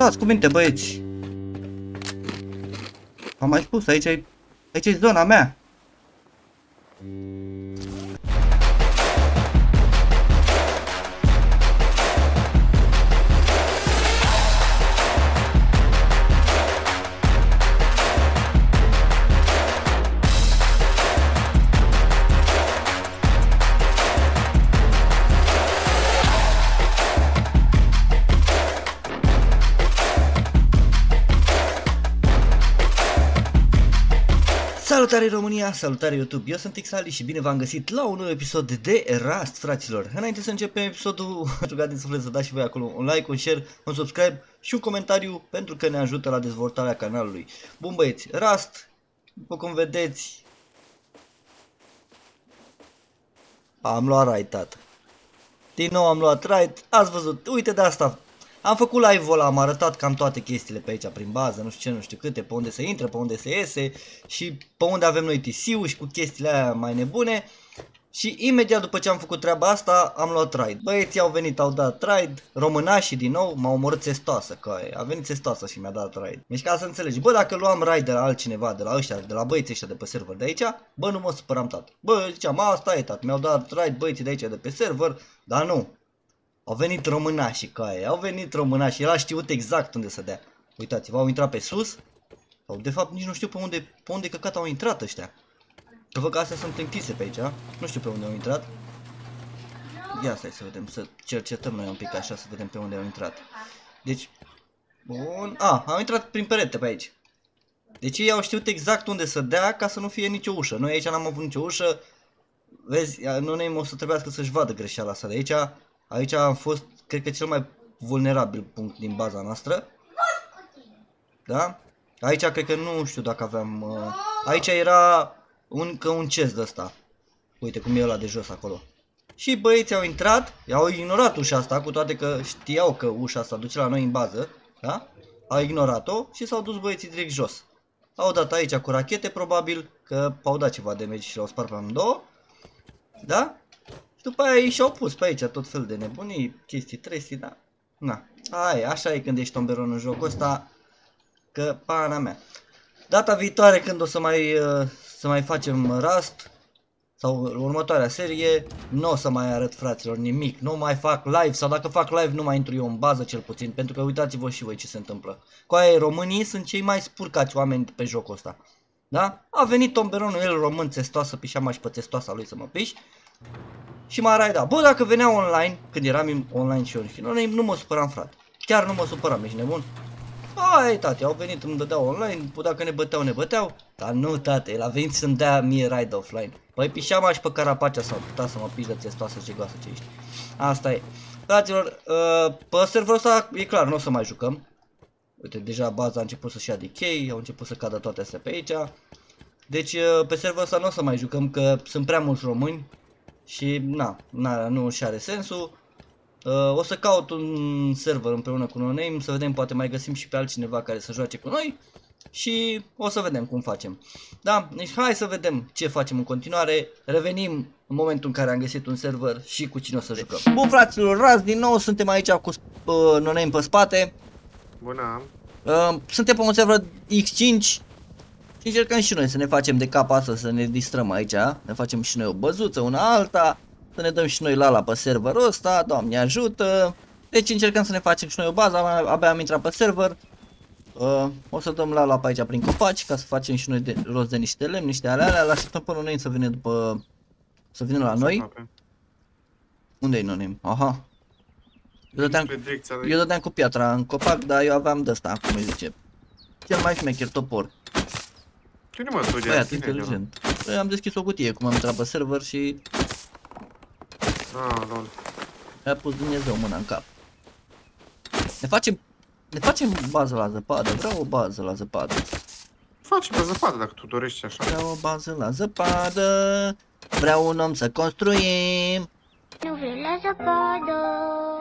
Stați cu minte, băieți. Am mai spus, aici e, aici e zona mea. Salutare România, salutare YouTube, eu sunt Xali și bine v-am găsit la un nou episod de Rust, fraților. Înainte să începem episodul, rugați din suflet să dați și voi acolo un like, un share, un subscribe și un comentariu pentru că ne ajută la dezvoltarea canalului. Bun băieți, Rust, după cum vedeți, am luat right, tată. Din nou am luat right, ați văzut, uite de asta am făcut live-ul ăla, am arătat cam toate chestiile pe aici prin bază, nu știu ce, nu știu câte, pe unde se intră, pe unde se iese și pe unde avem noi TC-ul și cu chestiile aia mai nebune. Și imediat după ce am făcut treaba asta, am luat raid. Băieții au venit, au dat raid, românașii din nou m-au omorât testoasă, că a venit testoasă și mi-a dat raid. Deci ca să înțelegi, bă, dacă luam raid de la altcineva, de la ăștia, de la băieții ăștia de pe server de aici, bă, nu mă supăram tată. Bă, ziceam, asta e tat, mi-au dat raid băieții de aici de pe server, dar nu, au venit românașii caie, au venit românașii, el a știut exact unde să dea. Uitați-vă, au intrat pe sus, sau de fapt nici nu știu pe unde, pe unde căcat au intrat ăștia. Că văd că astea sunt închise pe aici, nu știu pe unde au intrat. Ia stai să vedem, să cercetăm noi un pic așa, să vedem pe unde au intrat. Deci, bun, a, au intrat prin perete pe aici. Deci ei au știut exact unde să dea ca să nu fie nicio ușă. Noi aici n-am avut nicio ușă. Vezi, nu ne o să trebuiască să-și vadă greșeala asta de aici. Aici am fost, cred că, cel mai vulnerabil punct din baza noastră. Da? Aici cred că nu știu dacă aveam... Uh, aici era încă un chest de ăsta. Uite cum e ăla de jos acolo. Și băieții au intrat, au ignorat ușa asta, cu toate că știau că ușa asta duce la noi în bază. Da? Au ignorat-o și s-au dus băieții direct jos. Au dat aici cu rachete, probabil, că au dat ceva damage și l-au spart pe amândouă. Da? Și după aia ei și-au pus pe aici tot fel de nebunii, chestii, trestii, da. Na, ai, așa e când ești tomberon în jocul ăsta, că pana mea. Data viitoare când o să mai, uh, să mai facem Rust, sau următoarea serie, nu o să mai arăt fraților nimic, nu mai fac live sau dacă fac live nu mai intru eu în bază cel puțin, pentru că uitați-vă și voi ce se întâmplă. Cu aia românii sunt cei mai spurcați oameni pe jocul ăsta. Da? A venit tomberonul el român testoasă, pișama și pe testoasa lui să mă piși și m-a raidat. Bă, dacă venea online, când eram online și eu și nu, nu mă supăram, frate. Chiar nu mă supăram, ești nebun? Ai, tate, au venit, îmi dădeau online, dacă ne băteau, ne băteau. Dar nu, tate, el a venit să-mi dea mie raid offline. Păi pișeam și pe carapacea sau putea să mă piși de testoasă ce goasă ce ești. Asta e. Fraților, uh, pe serverul ăsta e clar, nu o să mai jucăm. Uite, deja baza a început să-și ia decay, au început să cadă toate astea pe aici. Deci, uh, pe serverul ăsta nu o să mai jucăm, că sunt prea mulți români și na, na nu și are sensul. Uh, o să caut un server împreună cu NoName să vedem, poate mai găsim și pe altcineva care să joace cu noi și o să vedem cum facem. Da, deci hai să vedem ce facem în continuare. Revenim în momentul în care am găsit un server și cu cine o să jucăm. Bun fraților, raz din nou, suntem aici cu uh, NoName pe spate. Bună. Uh, suntem pe un server X5 și încercăm și noi să ne facem de cap asta, să ne distrăm aici, ne facem și noi o băzuță, una alta, să ne dăm și noi la la pe serverul ăsta, doamne ajută. Deci încercăm să ne facem și noi o bază, abia am intrat pe server. Uh, o să dăm la la pe aici prin copaci ca să facem și noi de, rost de niște lemn, niște alea, alea, la așteptăm până noi să vină după, să vină la noi. Unde e nonim? Aha. Eu dădeam, eu dădeam cu piatra în copac, dar eu aveam de asta, cum îi zice. Cel mai șmecher topor. Cine mă studia? Băiat inteligent. Păi am deschis o cutie cum am intrat pe server și... Ah, lol. Mi-a pus Dumnezeu mâna în cap. Ne facem... Ne facem bază la zăpadă, vreau o bază la zăpadă. Facem pe zăpadă dacă tu dorești așa. Vreau o bază la zăpadă, vreau un om să construim. Nu vreau la zăpadă.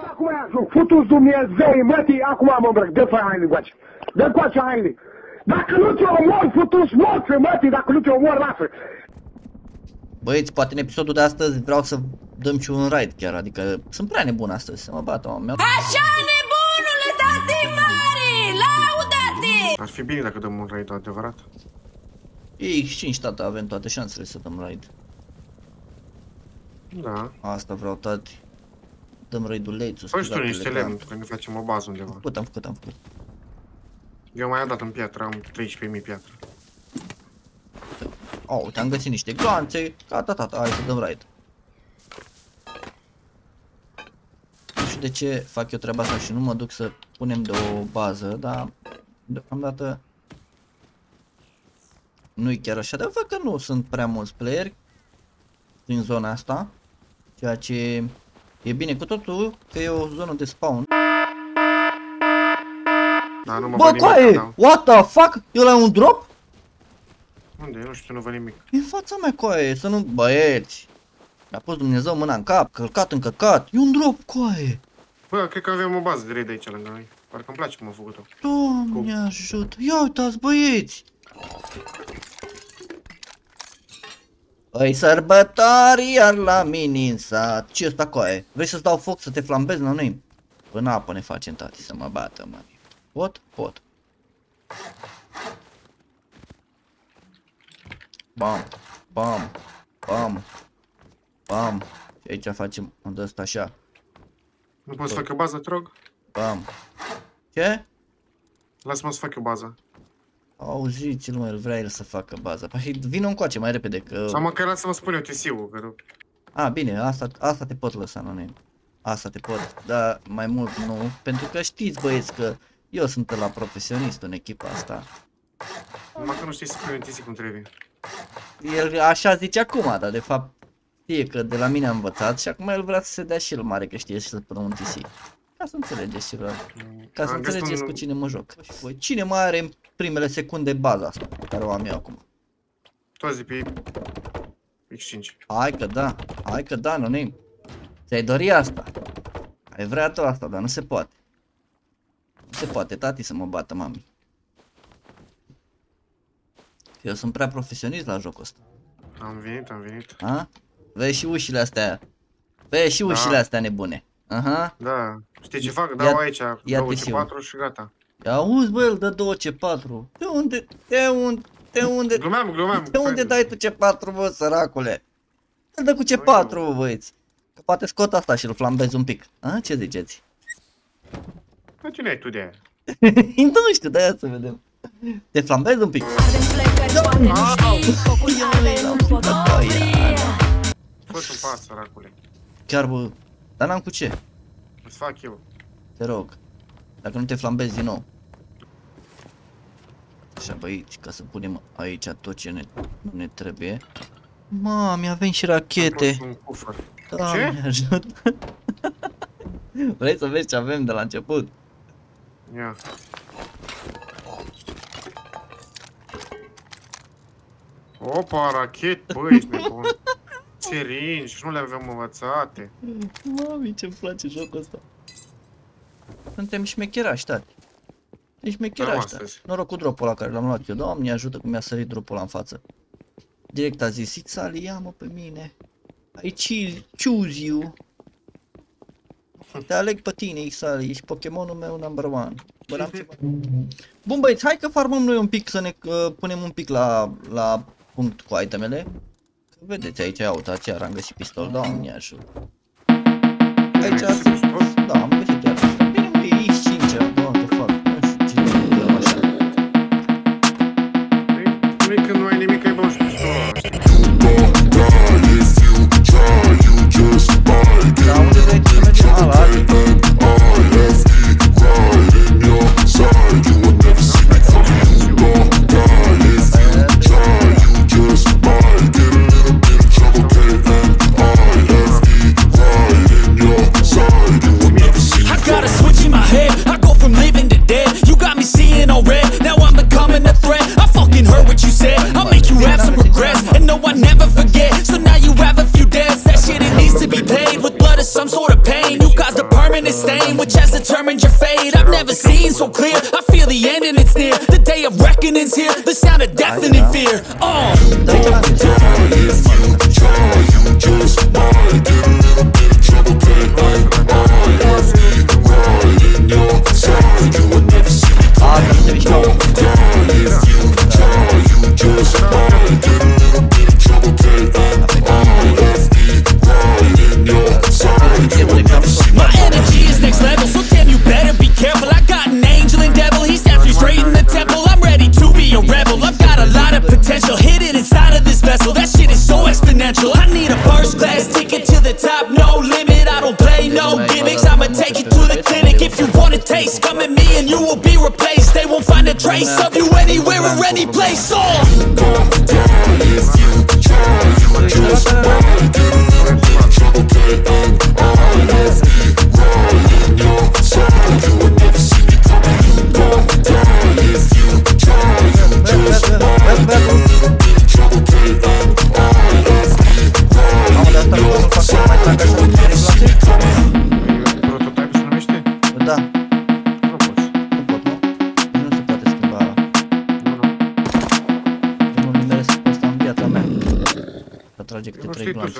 Acum futu-ți Dumnezeu, mătii, acum mă îmbrăc, dă-ți haine încoace. Dă-mi coace haine. Dacă nu te omor, futus morți, mătii, dacă nu te omor, lasă. Băieți, poate în episodul de astăzi vreau să dăm și un raid chiar, adică sunt prea nebun astăzi să mă bată, mă. Așa nebunule, tati mare! Ar fi bine dacă dăm un raid adevărat. Ei, X5, tata, avem toate șansele să dăm raid. Da. Asta vreau, tati. Dăm raidul leițul, Păi știu spigatele, niște da. lemn, că ne facem o bază undeva. Făcut, am făcut, am făcut. Eu mai am dat în piatră, am 13.000 piatră. Oh, te-am găsit niște glanțe. Gata, tata, hai să dăm raid. Nu știu de ce fac eu treaba asta și nu mă duc să punem de o bază, dar deocamdată nu-i chiar așa, dar văd că nu sunt prea mulți playeri din zona asta, ceea ce e bine cu totul că e o zonă de spawn. Da, nu mă Bă, văd nimic. coaie! Da. What the fuck? Eu la un drop? Unde? Nu știu, nu văd nimic. E în fața mea, coaie, să nu... Băieți! Mi-a pus Dumnezeu mâna în cap, călcat în căcat. E un drop, coaie! Bă, cred că avem o bază de raid aici lângă noi. Parcă îmi place cum am făcut-o. Doamne ajută! Ia uitați, băieți! Păi sărbători iar la mine în sat. ce ăsta coaie? Vrei să-ți dau foc să te flambezi la noi? Până apă ne facem, tati, să mă bată, mă. Pot? Pot. Bam, bam, bam, bam. Și aici facem un de ăsta așa. Nu poți să fac o bază, te rog? Bam. Ce? Lasă-mă să fac o bază. Auziți-l, mă, el vrea el să facă baza. Păi vină încoace mai repede că... Sau măcar lasă-mă spune eu TC-ul, că A, bine, asta, asta te pot lăsa, nu Asta te pot, dar mai mult nu, pentru că știți băieți că eu sunt la profesionist în echipa asta. numai că nu știi să pui un TC cum trebuie. El așa zice acum, dar de fapt știe că de la mine a învățat și acum el vrea să se dea și el mare că știe și să pună un TC. Ca să înțelegeți ce vreau. Ca să Am găsit înțelegeți un- cu cine mă joc. Și voi, cine mai are în primele secunde baza asta pe care o am eu acum? Toți de pe X5. Hai că da, hai că da, nu Ți-ai dori asta. Ai vrea tu asta, dar nu se poate. Nu se poate, tati, să mă bată mami. Eu sunt prea profesionist la jocul ăsta. Am venit, am venit. A? Vezi și ușile astea. Vezi și ușile Da. astea nebune. Aha. Da. Știi ce fac? Ia- Dau aici ia 2 TC-ul. C4 și gata. Ia auzi, bă, el dă 2 C4. De unde, de unde, de unde, Glumeam, glumeam. de unde dai tu C4, bă, săracule? El dă cu C4, bă, băieți. Că poate scot asta și îl flambez un pic. A, ce ziceți? Bă, cine ai tu de aia? nu știu, de-aia să vedem. Te flambezi un pic. Fă-ți un pat, săracule. Chiar, bă, dar n-am cu ce. Îți fac eu. Te rog. Dacă nu te flambezi din nou. Așa, băieți, ca să punem aici tot ce ne, nu ne trebuie. Mami, avem și Am rachete. pus un cufăr. Doamne ajută. Vrei să vezi ce avem de la început? Ia. Opa, rachet, băi, ești nebun. Siringi, și nu le avem învățate. Mami, ce-mi place jocul ăsta. Suntem șmecherași, tati. Suntem șmecherași, Cam tati. astăzi. Noroc cu dropul ăla care l-am luat eu. Doamne ajută cum mi-a sărit dropul ăla în față. Direct a zis, Ixali, ia-mă pe mine. I choose, choose you. Te aleg pe tine, Ixali, ești Pokemonul meu number one. Bă, n-am ceva. Bun băieți, hai că farmăm noi un pic, să ne uh, punem un pic la, la punct cu itemele. Că vedeți aici, ia uitați, iar am găsit pistol, doamne ajută. Aici, Ai găsit pistol? da, am găsit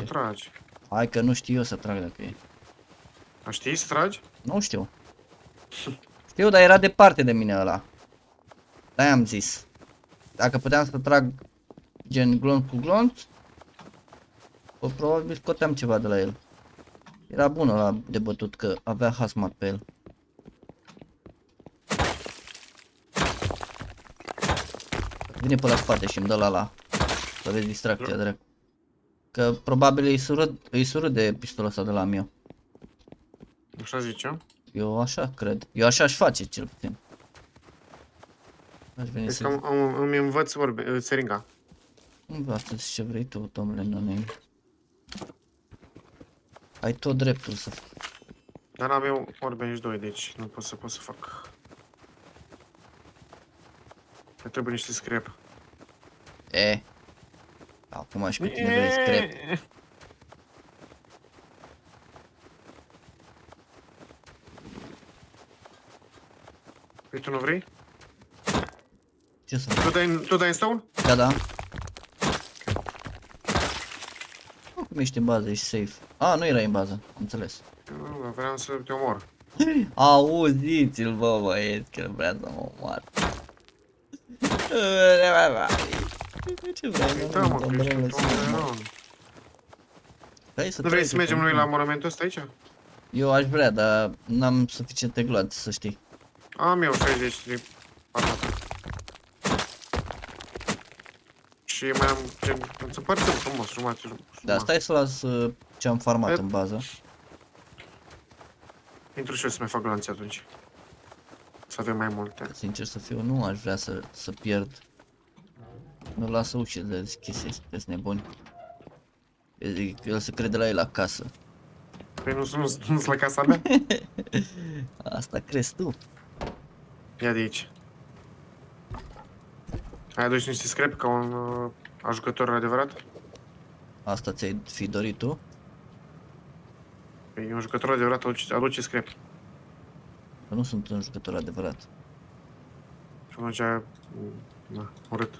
tragi. Hai că nu știu eu să trag dacă e. A știi să tragi? Nu știu. Știu, dar era departe de mine ăla. de am zis. Dacă puteam să trag gen glonț cu glonț, o, probabil scoteam ceva de la el. Era bun ăla de bătut că avea hazmat pe el. Vine pe la spate și îmi dă la la. Să vezi distracția, drept. Că probabil îi surâd, îi surâd de pistolul ăsta de la meu. Așa ziceam. Eu așa cred. Eu așa aș face cel puțin. Aș veni Vezi să... că am, am, îmi învăț vorbe, seringa. Nu vreau să ce vrei tu, domnule Noname. Ai tot dreptul să... Dar n-am eu Orbenge 2, deci nu pot să pot să fac. Că trebuie niște scrap. E. Acum și cu tine vrei scrap. Păi tu nu vrei? Ce să Tu fac? dai, tu dai în stone? Da, da. Acum ești în bază, ești safe. A, nu erai în bază, am înțeles. Nu, vreau să te omor. Auziți-l, bă, băieți, că vrea să mă omoare. Ce vrei, Da, mă, că ești un om Vrei să Nu vrei treci să mergem după noi la mine? monumentul ăsta aici? Eu aș vrea, dar n-am suficiente gloanțe, să știi. Am eu 60 de armată. Și mai am gen, îți împărțim frumos, jumate, jumate. Da, stai să las uh, ce am farmat E- în bază. Intru și eu să mai fac glanțe atunci. Să avem mai multe. Sincer să fiu, nu aș vrea să, să pierd. Nu lasă ușile deschise, sunteți nebuni. E- El se crede la el acasă. Păi nu sunt nu sunt la casa mea? Asta crezi tu. Ia de aici. Ai adus niște scrap ca un uh, jucător adevărat? Asta ți-ai fi dorit tu? Păi un jucător adevărat aduce, aduce scrap. Că nu sunt un jucător adevărat. Și atunci, mm, da, urât.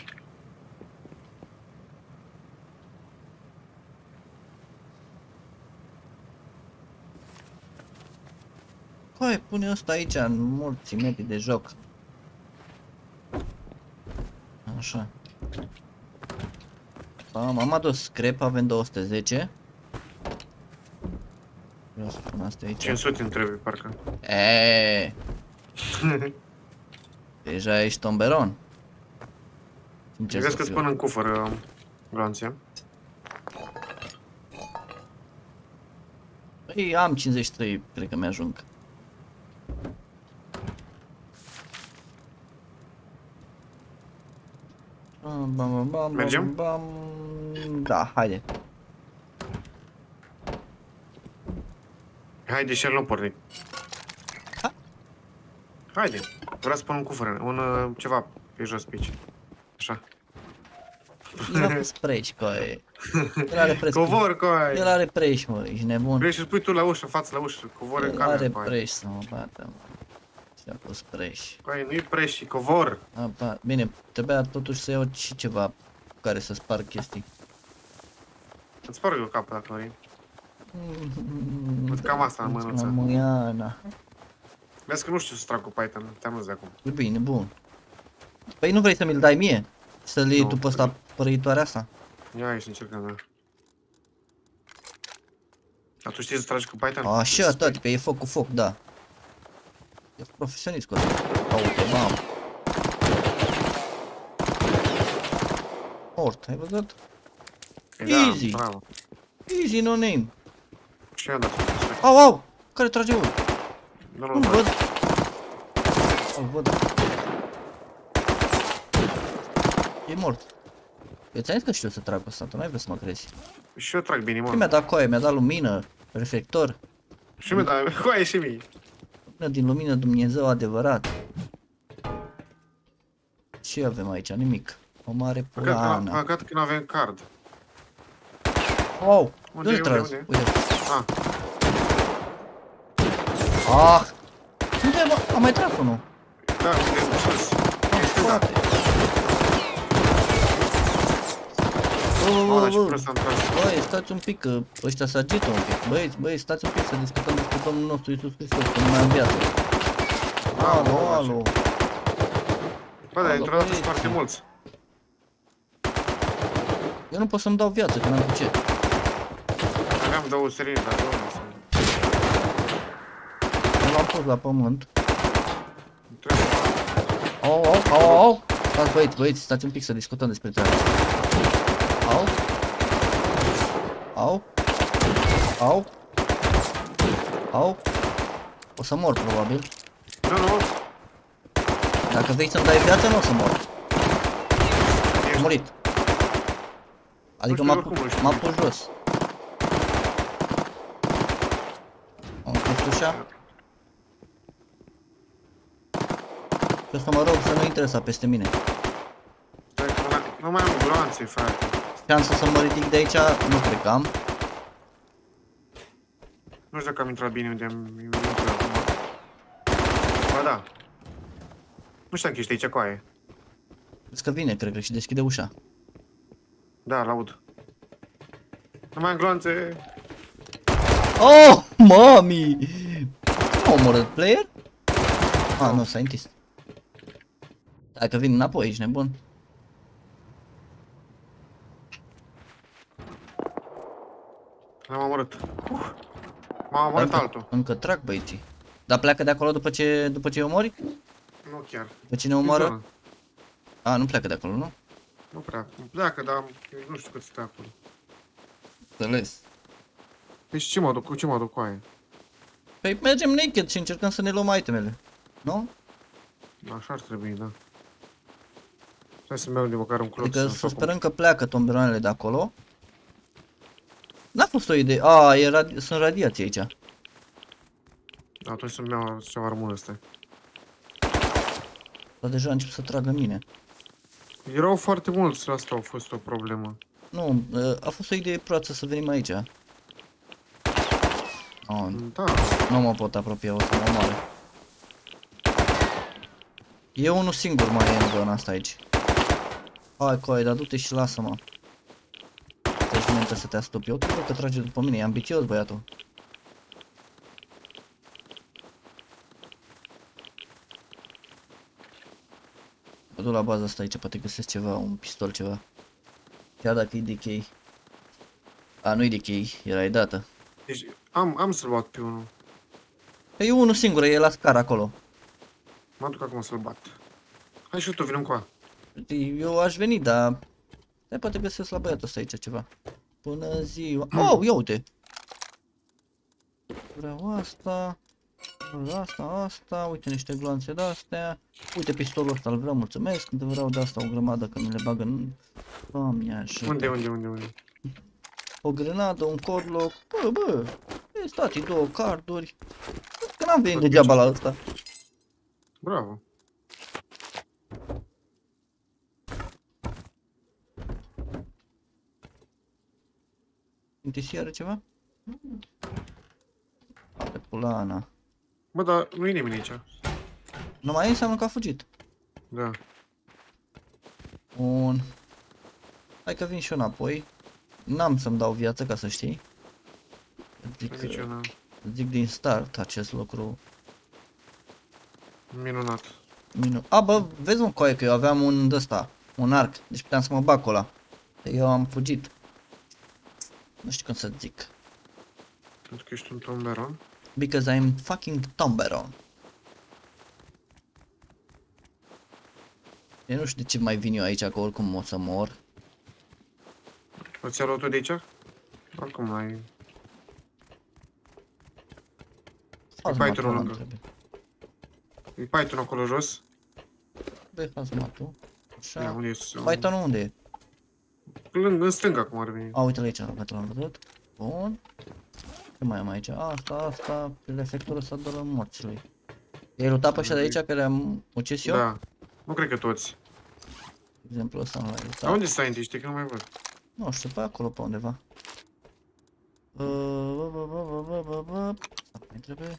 Hai, pune ăsta aici, în mulți metri de joc. Așa. Am, am adus scrap, avem 210. Vreau să pun asta aici. 500 îmi trebuie, parcă. Eee, deja ești tomberon. Sincer Vezi să că îți fiu. pun în cufăr uh, glanțe. Păi am 53, cred că mi-ajung. Bam, bam, bam, bam, Mergem? Bam, da, haide. Haide, și el nu porni. Ha? Haide, vreau să pun un cufăr, un uh, ceva pe jos pe aici. Așa. El a pus preș, coi. El are preș. Covor, El coi! are preș, mă, ești nebun. Vrei să spui tu la ușă, față la ușă, covor în El are cameră, coi. preș să mă bată, mă. Și a pus preș. Coi, nu-i preș, și covor. A, ba, bine, trebuia totuși să iau și ceva cu care să sparg chestii. Îți sparg eu capul dacă vrei. Văd cam asta în mânuță. Măiana. Vezi că nu știu să trag cu Python, te-am zis de acum. E bine, bun. Păi nu vrei să mi-l dai mie? Să-l iei Nu. tu pe ăsta părăitoarea asta? Ia aici încercăm, da. Dar tu știi să tragi cu Python? Așa, tati, că e foc cu foc, da. E profesionist cu asta. Uite, mamă. Mort, ai văzut? Păi da, Easy. bravo. Easy, no name. Și eu am dat. Au, au! Care trage unul? Nu, Nu nu, văd. Îl văd. E mort. Eu ți-am zis că știu să trag cu ăsta, tu n-ai vrut să mă crezi. Și eu trag bine, Și mi-a mă. dat coaie, mi-a dat lumină, reflector. Și mi-a dat, coaie și mie. Lumină din lumină Dumnezeu adevărat. Ce avem aici? Nimic. O mare Păcat că, pulană. păcat că nu avem card. Wow! Unde Unde e, tras? unde, Uite. Ah, Ah! Unde mă? Am mai tras unul. da, unde e sus. Am spate. Bă, bă, Mă, dar bă, ce bă. prost am tras. Băi, stați un pic, că ăștia se agită un pic. Băi, băi, stați un pic să discutăm despre Domnul nostru Iisus Hristos, că nu mai am viață. Alo, Alo, alo. Bă, dar Alo, într-o dată sunt băieți. foarte mulți. Eu nu pot să-mi dau viață, că n-am cu ce. Aveam două serii, dar două nu sunt. Nu l-am pus la pământ. Trebuie să Au, au, au, au. Stați băieți, băieți, stați un pic să discutăm despre treaba asta. Au. Au. Au. Au. O să mor, probabil. Nu, nu, Dacă vrei să-mi dai viață, nu o să mor. Am ești murit. Adică știu m-a oricum, pu- nu știu. m-a pus jos. Am pus ușa. Și o să mă rog să nu intre ăsta peste mine. Stai că nu mai- Nu mai am gloanțe, frate. Șansa să mă ridic de aici, nu cred că am. Nu știu dacă am intrat bine unde am intrat acum. Ba da. Nu știam că ești aici cu aia. Vezi că vine, cred că și deschide ușa. Da, l-aud. Nu mai am gloanțe. Oh, mami! Nu a omorât player? Ah, nu, s-a întins. Dacă vin înapoi, ești nebun. L-am omorât. Uh, M-a omorât Încă, altul. încă trag băieții. Dar pleacă de acolo după ce, după ce îi omori? Nu chiar. După ce ne omoară? Zonă. A, nu pleacă de acolo, nu? Nu prea. Pleacă, dar eu nu știu cât stă acolo. Înțeles. Deci ce mă duc? Cu ce mă duc cu aia? Păi mergem naked și încercăm să ne luăm itemele. Nu? Așa ar trebui, da. Hai să merg de măcar un clot Adică să să fac sperăm că pleacă tomberoanele de acolo. N-a fost o idee. A, e radi- sunt radiații aici. un- Atunci să-mi iau ceva rămân ăsta. Dar deja încep să tragă mine. Erau foarte mulți, asta a fost o problemă. Nu, ă, a fost o idee proastă să venim aici. Oh, Da, nu mă pot apropia, o să mă omoare. E unul singur mai e în zona asta aici. Hai, coi, dar du-te și lasă-mă. Trebuie minte să te astupi. Eu cred că trage după mine, e ambițios băiatul. Mă duc la baza asta aici, poate găsesc ceva, un pistol, ceva. Chiar dacă e DK. A, nu e DK, era e dată. deci am, am să-l bat pe unul. Păi E unul singur, e la scară acolo. Mă duc acum să-l bat. Hai și tu, vină cu Eu aș veni, dar... Dar poate găsesc la băiatul ăsta aici ceva. Bună ziua. Oh, ia uite! Vreau asta. Vreau asta, asta. Uite niște gloanțe de-astea. Uite pistolul ăsta, îl vreau, mulțumesc. Când vreau de asta o grămadă, că mi le bagă în... Doamne așa. Unde, unde, unde, unde? O grenadă, un codlock. Bă, bă. E stati două carduri. Că n-am venit degeaba la asta. Bravo. NTC are ceva? Are pulana. Bă, dar nu e nimeni aici. Nu mai e, înseamnă că a fugit. Da. Bun. Hai că vin și eu înapoi. N-am să-mi dau viață, ca să știi. Zic, Nici eu n-am. zic din start acest lucru. Minunat. Minu A, bă, vezi un coaie că eu aveam un ăsta, un arc, deci puteam să mă bag cu ăla. Eu am fugit. Nu știu cum să zic. Pentru că ești un tomberon. Because I'm fucking Tomberon. Eu nu știu de ce mai vin eu aici, că oricum o să mor. Îți ia luat de aici? Oricum ai... Hazmat Python-ul ăla lângă. trebuie. E Python acolo jos. Băi, hazmatul. Ia, Așa. unde e? Python unde e? Lângă, în stânga, cum ar veni. A, uite-l aici, gata, l-am văzut. Bun. Ce mai am aici? Asta, asta, pe efectul ăsta doar în morții lui. I-ai luat pe ăștia de aici pe care am ucis eu? Da. Nu cred că toți. De exemplu ăsta nu l-ai Dar luat. unde stai întâi? Știi că nu mai văd. Nu știu, pe acolo, pe undeva. Uh, bă, bă, bă, bă, bă, bă, bă. Asta mai trebuie.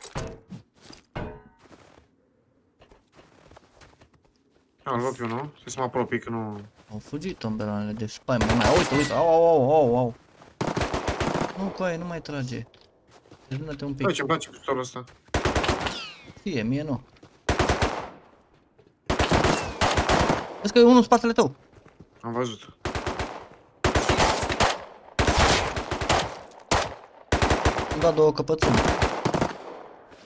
A, îl văd pe unul. Să mă apropii că nu... Au fugit tombelanele de spam. Mai, uite, uite, au, au, au, au, au. Nu, coaie, nu mai trage. Termină-te un pic. Bă, ce-mi place pistolul ăsta. Fie, mie nu. Vezi că e unul în spatele tău. Am văzut. Îmi da două căpățâni.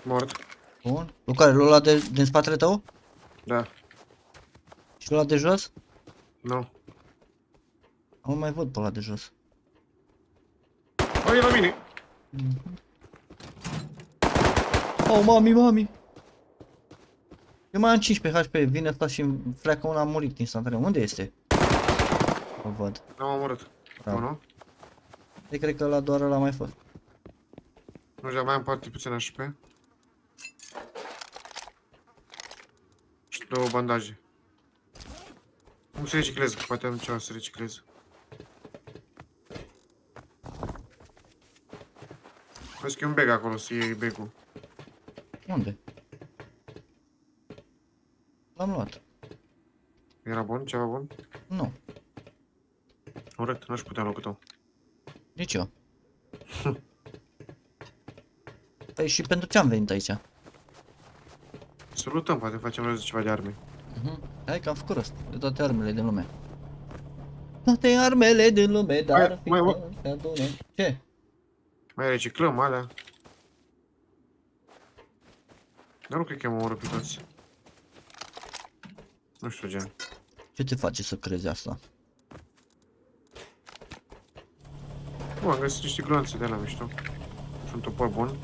Mort. Bun. Lu care, l-a de, din spatele tău? Da. Și l-a de jos? Nu. Nu mai văd pe ăla de jos. Bă, e la mine. Oh, mami, mami! Eu mai am 15 HP, vine asta și îmi freacă una a murit instantaneu. Unde este? O văd. N-am omorât. Da. Unul. Eu cred că la doar ăla mai fost. Nu știu, mai am parte puțin HP. Și două bandaje. Cum să reciclez? Că poate am ceva să reciclez. Vezi că e un bag acolo, să iei bag-ul. Unde? L-am luat. Era bun? Ceva bun? Nu, Urât, n-aș putea în locul tău. nici eu. Păi și pentru ce am venit aici? Să lutăm, poate facem rost de ceva de arme. Mhm. Hai că am făcut rost de toate armele din lume. Toate armele din lume, dar mai- mai- fi adune. Ce? Mai reciclăm alea. Dar nu cred că am omorât pe toți. Nu știu gen. Ce te face să crezi asta? Nu, am găsit niște gloanțe de la mișto. Și un topor bun.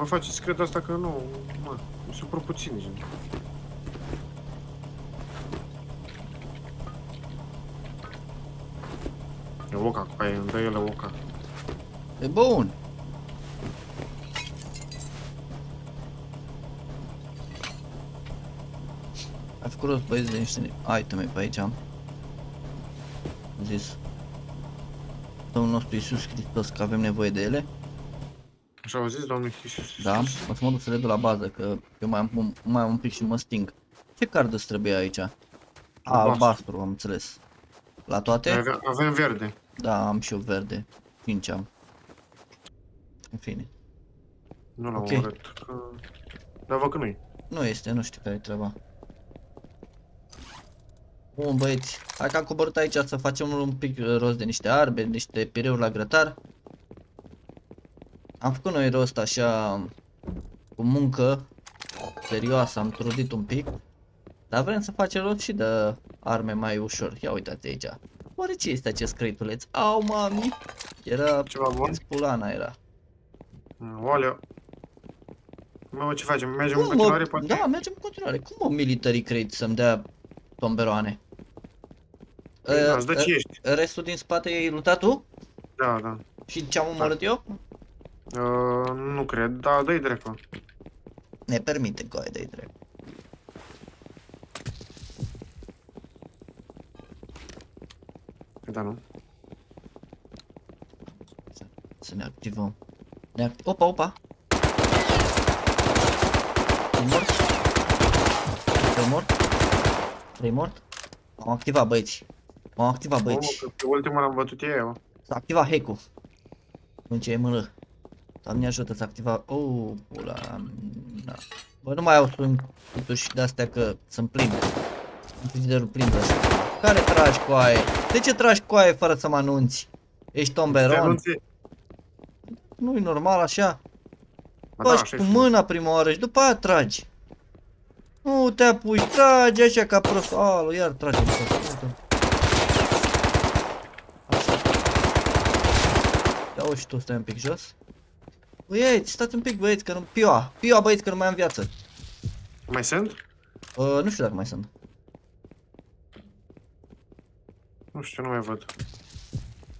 Păi mă face să cred asta că nu, mă, mi sunt prea puțini, gen. E oca cu aia, îmi dă el oca. E bun! Ați făcut rost băieți de niște iteme pe aici am zis Domnul nostru Iisus Hristos că avem nevoie de ele Așa au zis, domnul Iisus. Da, o să mă duc să le duc la bază că eu mai am, un- mai am un pic și mă sting Ce card îți trebuie aici? A, Albastru. albastru, am înțeles La toate? Avem, avem verde. Da, am și eu verde 5 am În fine Nu l-am Ok. omorât. Că... Dar văd că nu-i. Nu este, nu știu care e treaba. Bun băieți, hai că am coborât aici să facem un pic uh, rost de niște arbe, niște pireuri la grătar. Am făcut noi rost așa cu muncă serioasă, am trudit un pic. Dar vrem să facem rost și de arme mai ușor. Ia uitați aici. Oare ce este acest creituleț? Au mami! Era... Ceva bun? Spulana era. Oleo. Mă, ce facem? Mergem în Cum, continuare, mă, poate? da, mergem în continuare. Cum o military crate să-mi dea tomberoane? Păi, da, îți dă ce ești. restul din spate ai luptat tu? Da, da. Și ce am omorât eu? Uh, nu cred, dar dă-i dracu. Ne permite coaie de drept. Da, nu. Să ne activăm. Ne acti opa, opa! E mort? E mort? E mort? M-am activat băieți. M-am activat băieți. Omul, că pe ultimul l-am bătut eu. S-a activat hack-ul. În ce e mână. Doamne ajută să activa. Oh, pula. Da. Bă, nu mai au sunt și de astea că sunt pline. Frigiderul plin de astea. Care tragi cu aie? De ce tragi cu aie fără să mă anunți? Ești Te tomberon? anunțe. Nu e normal așa? Ba da, Faci așa cu e mâna prima oară și după aia tragi. Nu te apuci, tragi așa ca prost. Alo, iar tragi prost. Uite. Așa. Te auzi și tu, stai un pic jos. Băieți, stați un pic băieți, că nu... Pioa, pioa băieți, că nu mai am viață. Mai sunt? Uh, nu știu dacă mai sunt. Nu știu, nu mai văd.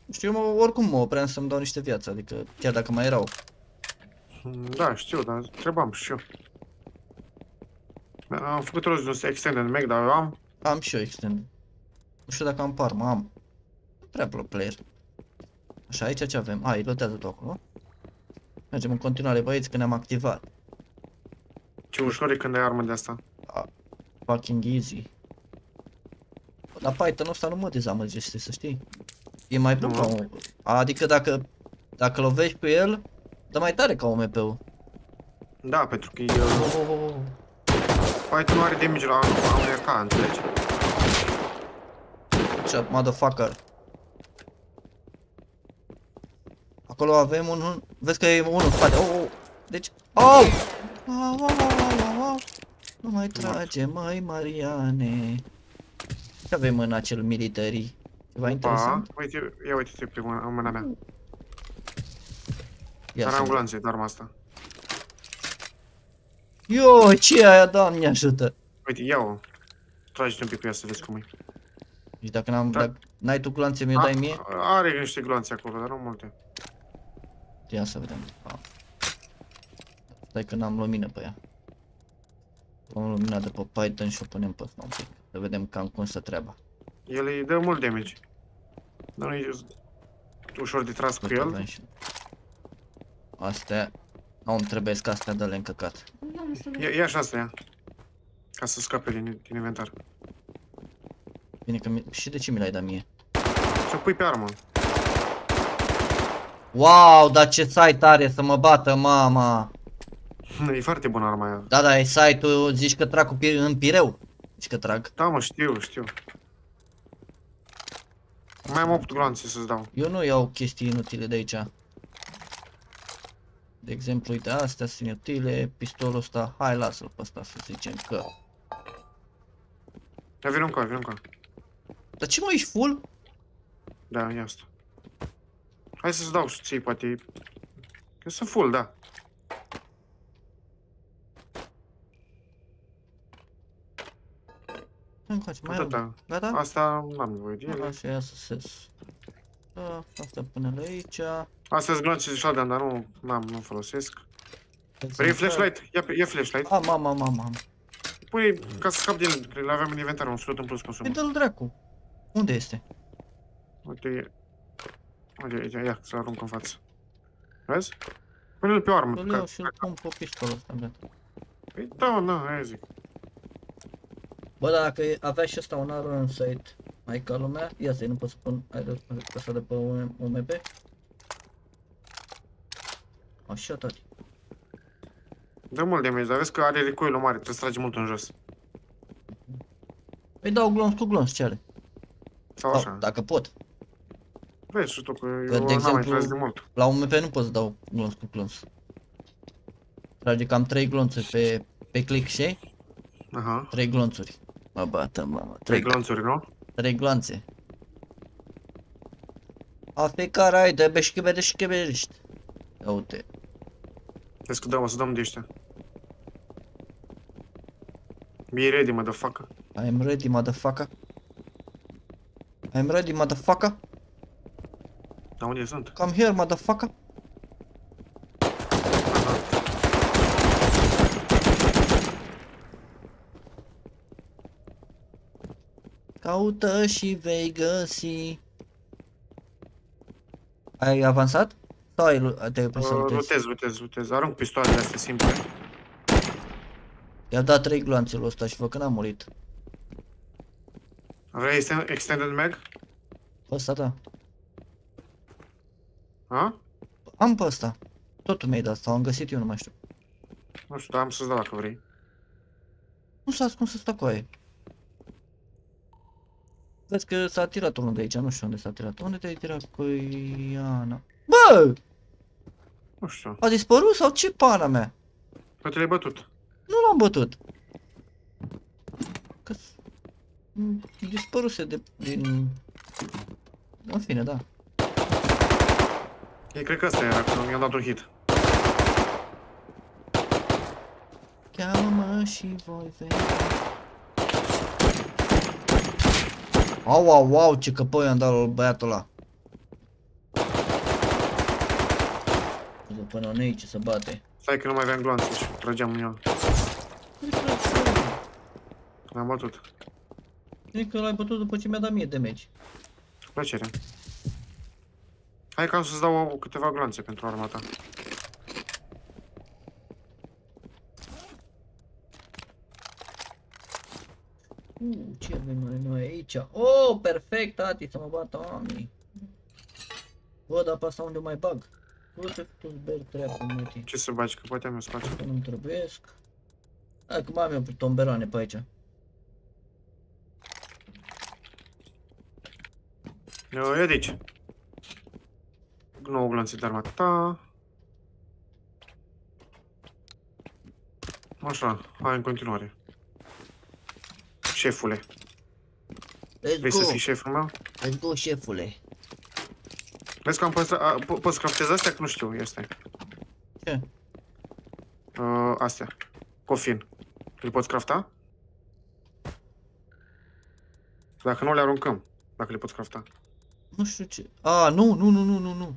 Nu știu, eu mă, oricum mă opream să-mi dau niște viață, adică chiar dacă mai erau. Mm, Da, știu, dar trebam și eu. Da, Am făcut rost de un extended mag, dar eu am. Am și eu extend. Nu știu dacă am parmă, am. Nu Prea pro player. Așa, aici ce avem? A, îi lotează tot acolo. Mergem în continuare, băieți, că ne-am activat. Ce ușor e când ai armă de asta. Fucking easy. Dar Python-ul ăsta nu mă dezamăgește, să știi. E mai bun Nu. ca un... Adică dacă, dacă lovești cu el, dă mai tare ca OMP-ul. Da, pentru că e... Oh, oh, oh, oh. Python nu are damage la la un RK, înțelegi? Ce motherfucker. Acolo avem un... Vezi că e unul în spate. Oh, oh. Deci... Oh! Au, au, au, au, au. Nu mai trage, mai Mariane. Ce avem în acel military? Ceva Pa, interesant? uite, ia uite-te pe mâna, în mâna mea. Ia Dar să am vedem. glanțe de arma asta. Yo, ce e aia, doamne ajută? Uite, ia-o. Trage-te un pic cu ea să vezi cum e. Și dacă n-am, Da. dacă n-ai tu glanțe, mi-o dai mie? A- Are niște glanțe acolo, dar nu multe. Ia să vedem. A. Stai că n-am lumină pe ea. Am lumina de pe Python și o punem pe ăsta un pic. Să vedem cam cum stă treaba. El îi dă mult damage. Dar nu e ușor de tras cu Uite, el. avem și- Astea... Nu îmi trebuie ca astea de le încăcat. Ia, ia și asta, ia. Ca să scape din, din inventar. Bine că mi... Și de ce mi l-ai dat mie? Să pui pe armă. Wow, dar ce site are să mă bată mama! E foarte bună arma aia. Da, da, e site-ul, zici că trag cu pi- în Pireu. Zici că trag. Da, mă, știu, știu. Mai am 8 glanțe să-ți dau. Eu nu iau chestii inutile de aici. De exemplu, uite, astea sunt inutile, pistolul ăsta, hai lasă-l pe ăsta să zicem că... Ia vină încă, vină încă. Dar ce mă, ești full? Da, ia asta. Hai să-ți dau și ție, poate... Că sunt full, da. Hai încoace, mai am. Atâta. Gata? Asta n-am nevoie de ele. Așa, ia să ses. Da, asta pune la aici. Astea sunt glanțe de shotgun, dar nu, n-am, nu folosesc. Vrei flashlight? Ia, pe- ia flashlight. Am, am, am, am, am. Pune ca să scap din el, că le aveam în inventar, un slot în plus consum. Păi dă-l dracu. Unde este? Uite, uite, uite, ia să arunc în față. Vezi? Pune-l pe o armă. Îl ca- iau și îl pun pe pistolul ăsta, gata. Păi da, mă, da, aia zic. Bă, dar dacă e- avea și ăsta un iron sight, mai ca lumea, ia să nu pot să pun iron ăsta de pe un UMP. Așa, tati. Dă mult damage, dar vezi că are recoil mare, trebuie să tragi mult în jos. Păi dau glonț cu glonț, ce are? Sau Sau, așa. dacă pot. Vezi și tu că eu de n-am mai exemplu- tras de mult. La UMP nu pot să dau glonț cu glonț. Trage cam 3 glonțuri pe, pe click, știi? Aha. 3 glonțuri. Mă bată, mamă. Trei 3 glonțuri, nu? Trei gloanțe. A fiecare ai de beșchibe de șchibești. Ia uite. Vezi că dăm, o să dăm de ăștia. Be ready, motherfucker. I'm ready, motherfucker. I'm ready, motherfucker. Dar unde sunt? Come here, motherfucker. Caută și vei găsi. Ai avansat? Sau ai, lu- te-ai oprit să Uh, lutezi? Lutez, lutez, lutez. Arunc pistoalele astea simple. I-a dat trei gloanțelul ăsta și văd că n-a murit. Vrei extend- extended mag? Pe ăsta da. Ha? Am pe ăsta. Totul mi-ai dat sau am găsit eu, nu mai știu. Nu știu, dar am să-ți dau dacă vrei. Nu s-a ascuns ăsta cu aia. Vezi că s-a tirat unul de aici, nu știu unde s-a tirat. Unde te-ai tirat cu Iana? Bă! Nu știu. A dispărut sau ce pana mea? Poate le-ai bătut. Nu l-am bătut. Că s- m, dispăruse de, din... În fine, da. Ei, cred că ăsta era, că mi-a dat un hit. Cheamă-mă și voi veni. Au, au, au, ce căpăi am dat la băiatul ăla. Până în aici se bate. Stai că nu mai aveam gloanțe și trăgeam în el. L-am bătut. E că l-ai bătut după ce mi-a dat mie damage. Cu plăcere. Hai că am să-ți dau o- câteva gloanțe pentru arma ta. Uh, ce avem mai noi aici? Oh, perfect, tati, să mă bată oamenii. Bă, dar pe asta unde mai bag? Uite tu beri treabă, mătii. Ce să bagi, că poate am eu spațiu. Că nu-mi trebuiesc. Hai că mai am eu tomberoane pe aici. Eu, e de aici. 9 gloanțe de arma ta. Așa, hai în continuare. Șefule, Let's vrei go, să fii șeful meu? let's go, șefule. Vezi că am păstrat... a, po- Poți crafteza astea? Că nu știu, ia stai. Ce? Uh, astea. Cofin. Le poți crafta? Dacă nu, le aruncăm. Dacă le poți crafta. Nu știu ce. A, nu, nu, nu, nu, nu, nu.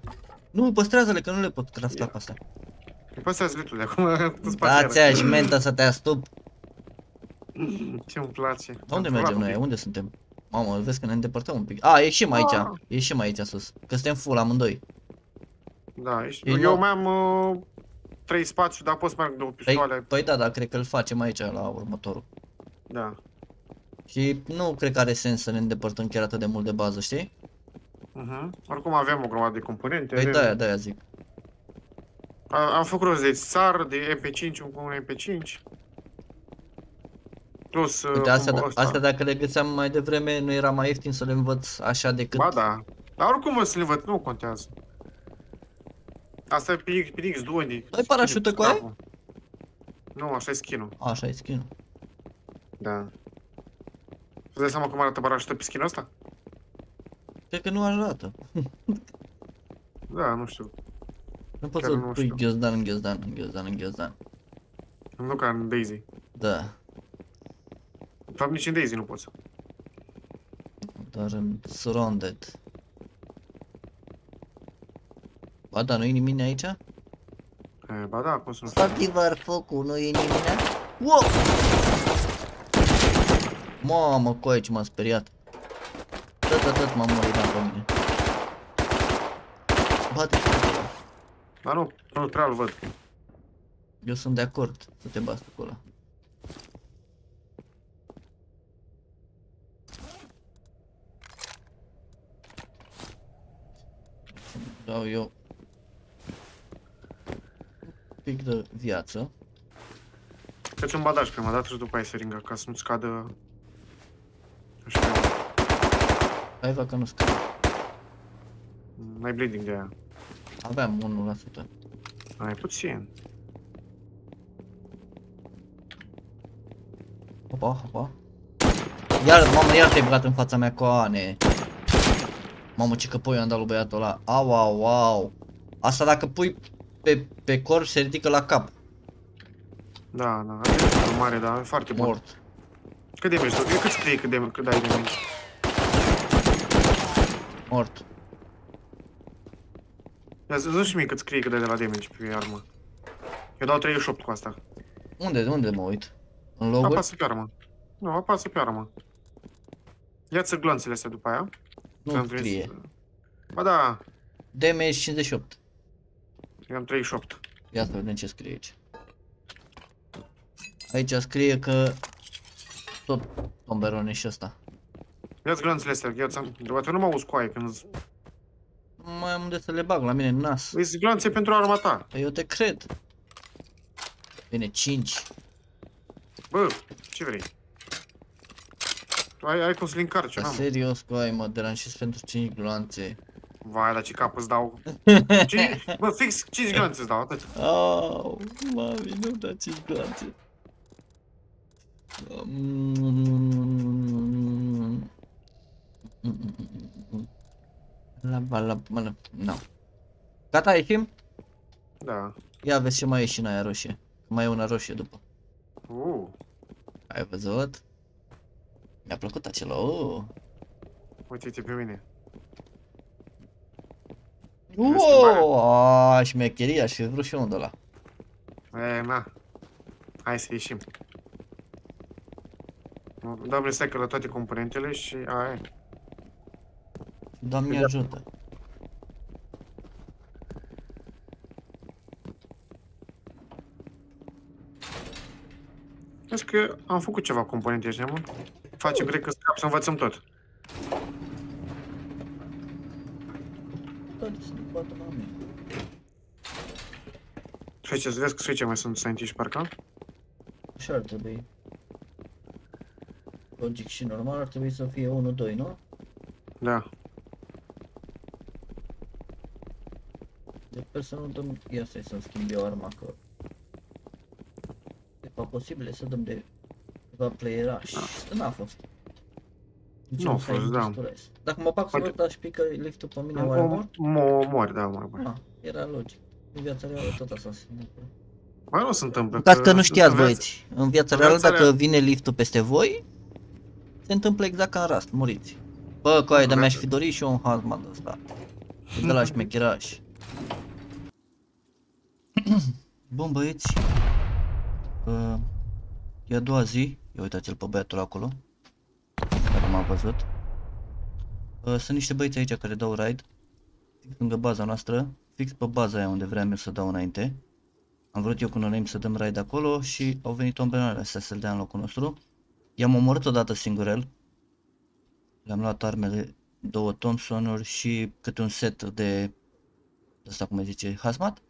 Nu, păstrează-le că nu le pot crafta pe astea. Le păstrează tu de acum. tu Da, spațiară. ți și menta să te astup. Ce îmi place. Unde Am mergem trolat un noi? pic. Unde suntem? Mamă, vezi că ne îndepărtăm un pic. A, ieșim aici. Ah. Ieșim aici sus. Că suntem full amândoi. Da, ești... E eu nou. mai am uh, trei spațiu, dar pot să merg două Păi, pistoale. păi da, da, cred că îl facem aici la următorul. Da. Și nu cred că are sens să ne îndepărtăm chiar atât de mult de bază, știi? Uh-huh. Oricum avem o grămadă de componente. Păi avem- da, da, zic. A- Am făcut rost de țar, de MP5, un un MP5. Plus... uh, Uite, astea, cum- da- ăsta. astea dacă le găseam mai devreme, nu era mai ieftin să le învăț așa decât... Ba da. Dar oricum o să le văd, nu contează. Asta e pe, pe X2 de... Ai parașută cu aia? scapul. Nu, așa e skin-ul. A, Așa e skin Da. Îți dai seama cum arată parașută pe skin-ul ăsta? Cred că nu arată. Da, nu știu. Nu poți Chiar să nu pui știu. ghiozdan în ghiozdan, în ghiozdan, în ghiozdan. Nu ca în Daisy. Da, De fapt, nici în Daisy nu poți. doar în surrounded. Ba da, nu e nimeni aici? E, ba da, cum să nu știu. Stativ focul, nu e nimeni? Wow! Mamă, cu aici m-am speriat. Tot, tot, tot m-am murit pe mine. Bate și acolo. Dar nu, nu prea îl văd. Eu sunt de acord să te bați pe acolo. Dau eu un pic de viață. Fă-ți un badaj prima dată și după aia seringa, ca să nu-ți cadă... Așa, Hai va că nu scade. mai bleeding de aia. Aveam 1%. Mai puțin. Hopa, hopa. Iar, mamă, iar te-ai băgat în fața mea cu ane. Mamă, ce căpoi am dat lui băiatul ăla. Au, au, au. Asta dacă pui pe, pe corp se ridică la cap. Da, da, are un mare, dar e foarte bun. Mort. Cât de mișto? Cât scrie cât, de, cât dai de mici? Mort. Ia zi zi și mie cât scrie cât dai de la damage pe armă. Eu dau 38 cu asta. Unde, unde mă uit? În loguri? Apasă pe armă. Nu, apasă pe armă. Ia-ți glanțele astea după aia. Nu Ți-am trimis- scrie. Ba da, Damage 58. eu am 38. Ia să vedem ce scrie aici. Aici scrie că tot tomberon e și ăsta. Ia-ți glanțele astea, ia-ți am... Deodată nu mă auzi cu aia când îți... Nu mai am unde să le bag la mine în nas. Îți glanțe pentru arma ta. Păi eu te cred. Bine, 5. Bă, ce vrei? Tu ai, ai cum să-l încarci, Dar n-am. serios, cu ai mă deranjez pentru 5 gloanțe. Vai, dar ce cap îți dau. Cinci, bă, fix 5 glanțe îți dau, atât. Au, mami, nu da 5 gloanțe. Mm. La, la, la, la, no. Gata, ieșim? Da. Ia vezi ce mai e și în aia roșie. Mai e una roșie după. Uh, Ai văzut? Mi-a plăcut acela. Oh. uite-te pe mine. Wow, a, șmecheria și vreau și eu unul de ăla. E, na. Hai să ieșim. Dăm recycle la toate componentele și aia e. Doamne ajută. Vezi că am făcut ceva componente ăștia, mă. Facem, cred că scap să învățăm tot. Toate sunt bată la mine. Și aici, vezi că și aici mai sunt scientiști, parcă? Așa ar trebui. Logic și normal ar trebui să fie 1-2, nu? Da. Deci sper să nu dăm... Ia stai să-mi schimb eu arma că... E pa posibil să dăm de... Ceva playeraș. N-a fost. Nici Nu a un fost, site da. desturez. Dacă mă fac să Poate- văd, dar și pică liftul pe mine, oare mor? Mo, mor, da, mor, mor. Ah, era logic. În viața reală tot asta se întâmplă. Mai nu se întâmplă. Dacă nu în știați viață- băieți, în viața în reală viața dacă reală- vine liftul peste voi, se întâmplă exact ca în rast, muriți. Bă, coaie, dar mi-aș fi dorit și eu un hazmat ăsta. De la șmecheraș. Bun băieți, uh, e a doua zi, ia uitați-l pe băiatul acolo, care m-a văzut. Uh, sunt niște băieți aici care dau raid, fix lângă baza noastră, fix pe baza aia unde vreau eu să dau înainte. Am vrut eu cu Nonem să dăm raid acolo și au venit ombrenele astea să-l dea în locul nostru. I-am omorât odată singurel. Le-am luat armele, două Thompson-uri și câte un set de, ăsta cum îi zice, hazmat.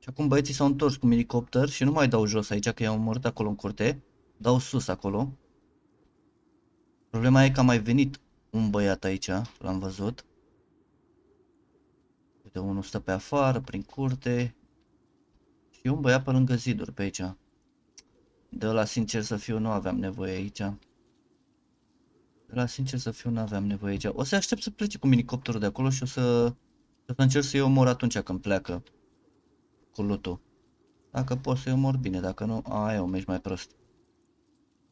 Și acum băieții s-au întors cu minicopter și nu mai dau jos aici că i-am omorât acolo în curte. Dau sus acolo. Problema e că a mai venit un băiat aici, l-am văzut. Uite, unul stă pe afară, prin curte. Și un băiat pe lângă ziduri pe aici. De la sincer să fiu, nu aveam nevoie aici. De la sincer să fiu, nu aveam nevoie aici. O să aștept să plece cu minicopterul de acolo și o să, o să încerc să-i omor atunci când pleacă. Cu lutul. Dacă pot să-i omor bine, dacă nu, a, eu mergi mai prost.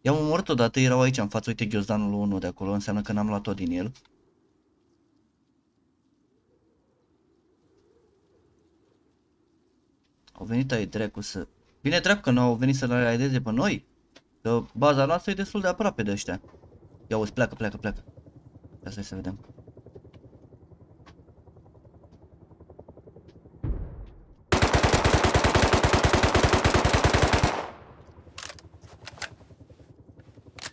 I-am omorât odată, erau aici în față, uite ghiozdanul 1 de acolo, înseamnă că n-am luat tot din el. Au venit ai dracu să... Bine dracu că nu au venit să le raideze pe noi. Că baza noastră e destul de aproape de ăștia. Ia uzi, pleacă, pleacă, pleacă. Ia stai să vedem.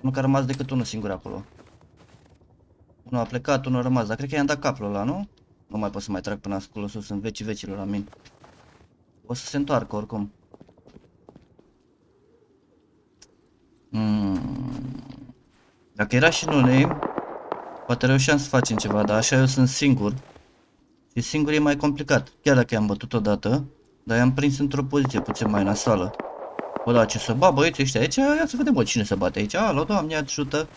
Nu că a rămas decât unul singur acolo. Unul a plecat, unul a rămas, dar cred că i-am dat capul ăla, nu? Nu mai pot să mai trag până acolo sus, în vecii vecilor la mine. O să se întoarcă oricum. Mm. Dacă era și no name, poate reușeam să facem ceva, dar așa eu sunt singur. Și singur e mai complicat. Chiar dacă i-am bătut odată, dar i-am prins într-o poziție puțin mai nasoală. Bă, da, ce să bat băieți ăștia aici? Ia să vedem, bă, cine se bate aici. Alo, doamne, ajută.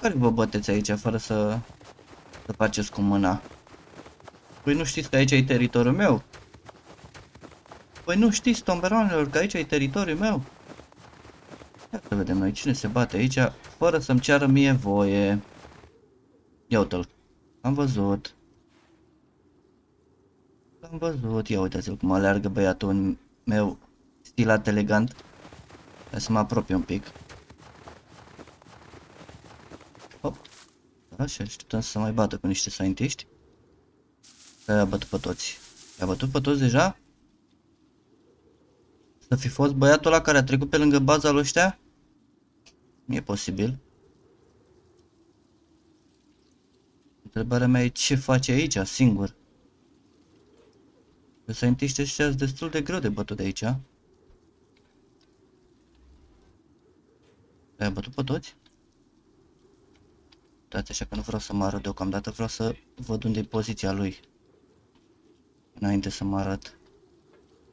Care vă băteți aici fără să, să faceți cu mâna? Păi nu știți că aici e teritoriul meu? Păi nu știți, tomberonilor, că aici e teritoriul meu? Ia să vedem noi cine se bate aici, fără să-mi ceară mie voie. Ia uite-l. Am văzut. Am văzut. Ia uitați-l cum aleargă băiatul meu stilat elegant. Hai să mă apropie un pic. Hop. Așa, așteptăm să mai bată cu niște scientiști. Că i-a bătut pe toți. I-a bătut pe toți deja? Să fi fost băiatul ăla care a trecut pe lângă baza lui ăștia? Nu e posibil. Întrebarea mea e ce face aici, singur? Că scientiștii ăștia sunt destul de greu de bătut de aici. Le-a bătut pe toți? Dați așa că nu vreau să mă arăt deocamdată, vreau să văd unde e poziția lui. Înainte să mă arăt.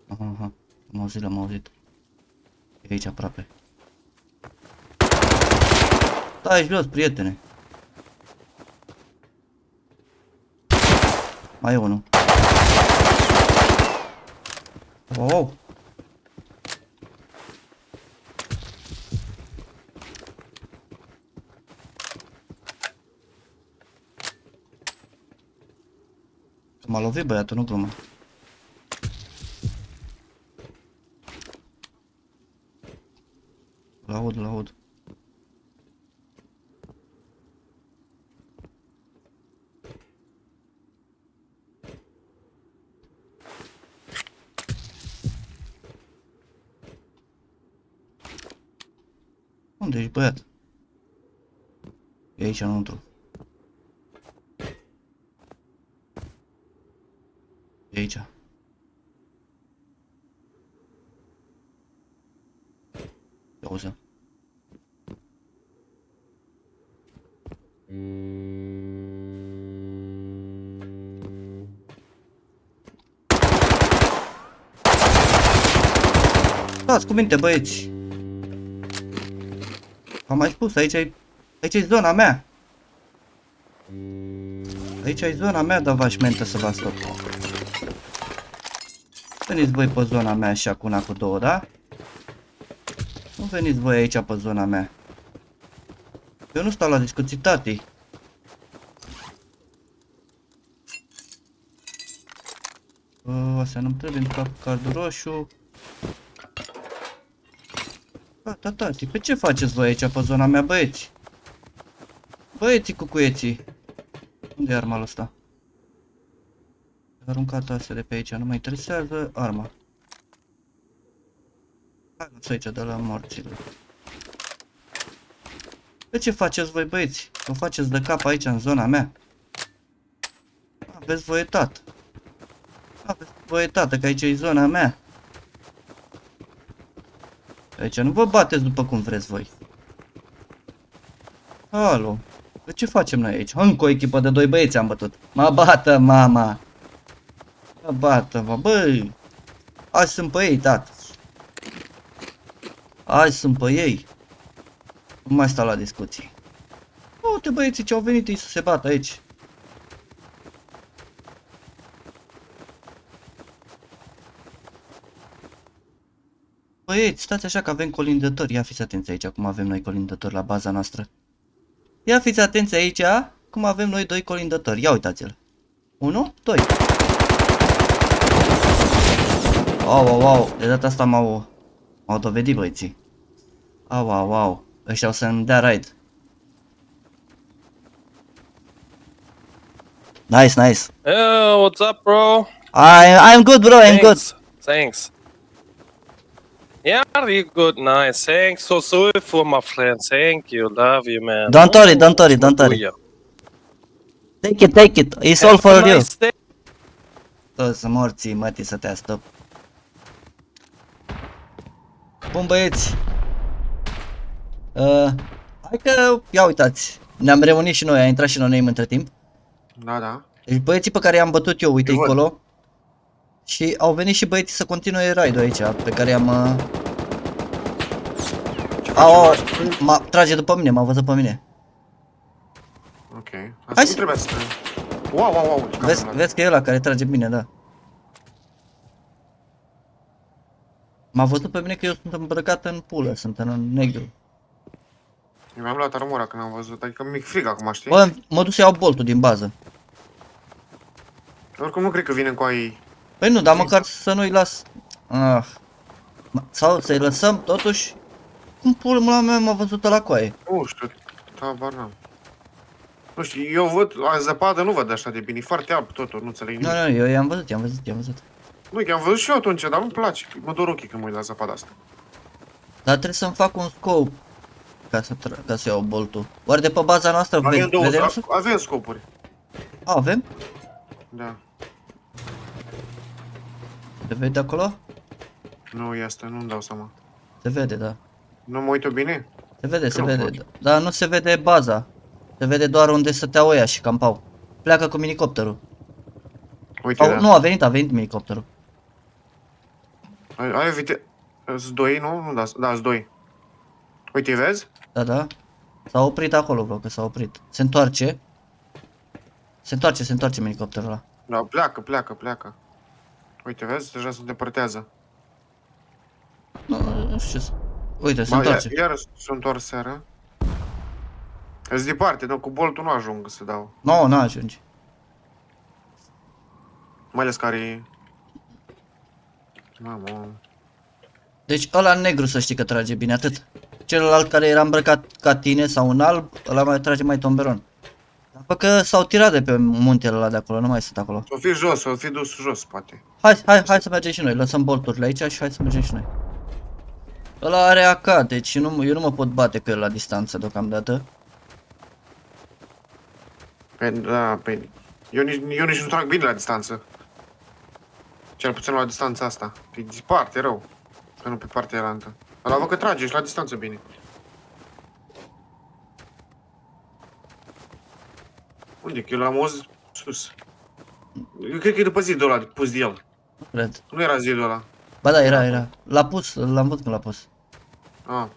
Aha, aha. Am auzit, l-am auzit. E aici aproape. Stai jos, prietene. Mai e unul. Wow, M-a lovit băiatul, nu glumă. L-aud, l-aud. Unde ești băiat? E aici înăuntru. E aici. Ia uzi. Stați cu minte băieți. Am mai spus, aici e, aici e zona mea. Aici e zona mea, dar v-aș mentă să vă stop. Veniți voi pe zona mea așa cu una cu două, da? Nu veniți voi aici pe zona mea. Eu nu stau la discuții, tati. Uh, Astea nu-mi trebuie, îmi fac cardul roșu. Tata, tati, pe ce faceți voi aici pe zona mea, băieți? Băieții cucuieții. Unde e arma ăsta? Aruncat astea de pe aici, nu mă interesează arma. Hai nu aici de la morților. De ce faceți voi băieți? O faceți de cap aici în zona mea? Aveți voie tată. Aveți voie tată că aici e zona mea. Aici nu vă bateți după cum vreți voi. Alo. De ce facem noi aici? Încă o echipă de doi băieți am bătut. Mă bată mama. Mă bată, mă, băi. Azi sunt pe ei, tată. Azi sunt pe ei. Nu mai stau la discuții. Uite băieții ce au venit ei să se bată aici. Băieți, stați așa că avem colindători. Ia fiți atenți aici cum avem noi colindători la baza noastră. Ia fiți atenți aici cum avem noi doi colindători. Ia uitați-l. 1, 2. Au, au, au. De data asta m-au m-au dovedit băieții. Au, au, au. Ăștia o să-mi dea raid. Nice, nice. Oh, what's up, bro? I, I'm good, bro. I'm good. Thanks. Thanks. Yeah, really good, nice. Thanks so sorry for my friend. Thank you, love you, man. Don't worry, don't worry, don't worry. Take it, take it. It's all for you. nice day. Toți morții, mătii, să te astăp. Bun băieți. Uh, hai că, ia uitați, ne-am reunit și noi, a intrat și noi între timp. Da, da. Deci băieții pe care i-am bătut eu, uite Eu văd. acolo. Și au venit și băieții să continue raid-ul aici, pe care i-am... Uh... Ce Au, facem? m-a trage după mine, m-a văzut pe mine. Ok. Hai Asta să- nu trebuie să... Wow, wow, wow. ce Vezi, capul vezi că e ăla care trage bine, da. M-a văzut pe mine că eu sunt îmbrăcat în pulă, sunt în negru. Eu mi-am luat armura când am văzut, adică mi-e frig acum, știi? Bă, mă duc să iau boltul din bază. Oricum nu cred că vine cu ai... Păi nu, dar măcar să nu-i las... Ah. Ma- Sau să-i lăsăm, totuși... Cum pula mea m-a văzut la coaie? Nu știu, tabar n-am. Nu știu, eu văd, a zăpadă nu văd așa de bine, e foarte alb totul, nu înțeleg Nu, nimic. nu, eu i-am văzut, i-am văzut, i-am văzut. Nu, că am văzut și eu atunci, dar nu-mi place, mă dor ochii când mă uit la zăpada asta. Dar trebuie să-mi fac un scope ca să, tra- ca să iau boltul. Oare de pe baza noastră Avem ve- două, vedem? a- să- avem scopuri. A, avem? Da. Se vede acolo? Nu este, nu-mi dau seama. Se vede, da. Nu mă uit eu bine? Se vede, se Nu vede. poți. Dar nu se vede baza. Se vede doar unde stăteau ăia și campau. Pleacă cu minicopterul. Uite, Au, da. nu, a venit, a venit minicopterul. Ai, ai vite... Sunt doi, nu? Nu, da, da, sunt doi. Uite, vezi? Da, da. S-a oprit acolo, bro, că s-a oprit. Se întoarce. Se întoarce, se întoarce minicopterul ăla. Da, pleacă, pleacă, pleacă. Uite, vezi? Deja se îndepărtează. Nu știu ce să... Uite, se Ba, iar, întoarce. iar s-a întors seara. Îți departe, nu, cu boltul nu ajung să dau. Nu, no, n-ajungi. Mai ales care... Mamă... Deci ăla negru să știi că trage bine, atât. Celălalt care era îmbrăcat ca tine sau un alb, ăla mai trage mai tomberon. Dar că s-au tirat de pe muntele ăla de acolo, nu mai sunt acolo. O fi jos, o fi dus jos, poate. Hai, hai, hai să mergem și noi, lăsăm bolturile aici și hai să mergem și noi. Ăla are AK, deci nu, eu nu mă pot bate cu el la distanță deocamdată. Pe, da, pe... Eu nici, eu nici nu trag bine la distanță. Cel puțin la distanța asta. Pe departe, rău. Că nu pe partea elantă. Ăla văd că trage și la distanță bine. Unde? Că eu l-am auzit sus. Eu cred că e după zidul ăla pus de el. Nu cred. Nu era zidul ăla. Ba da, era, era. L-a pus, l-am văzut când l-a pus. Ah.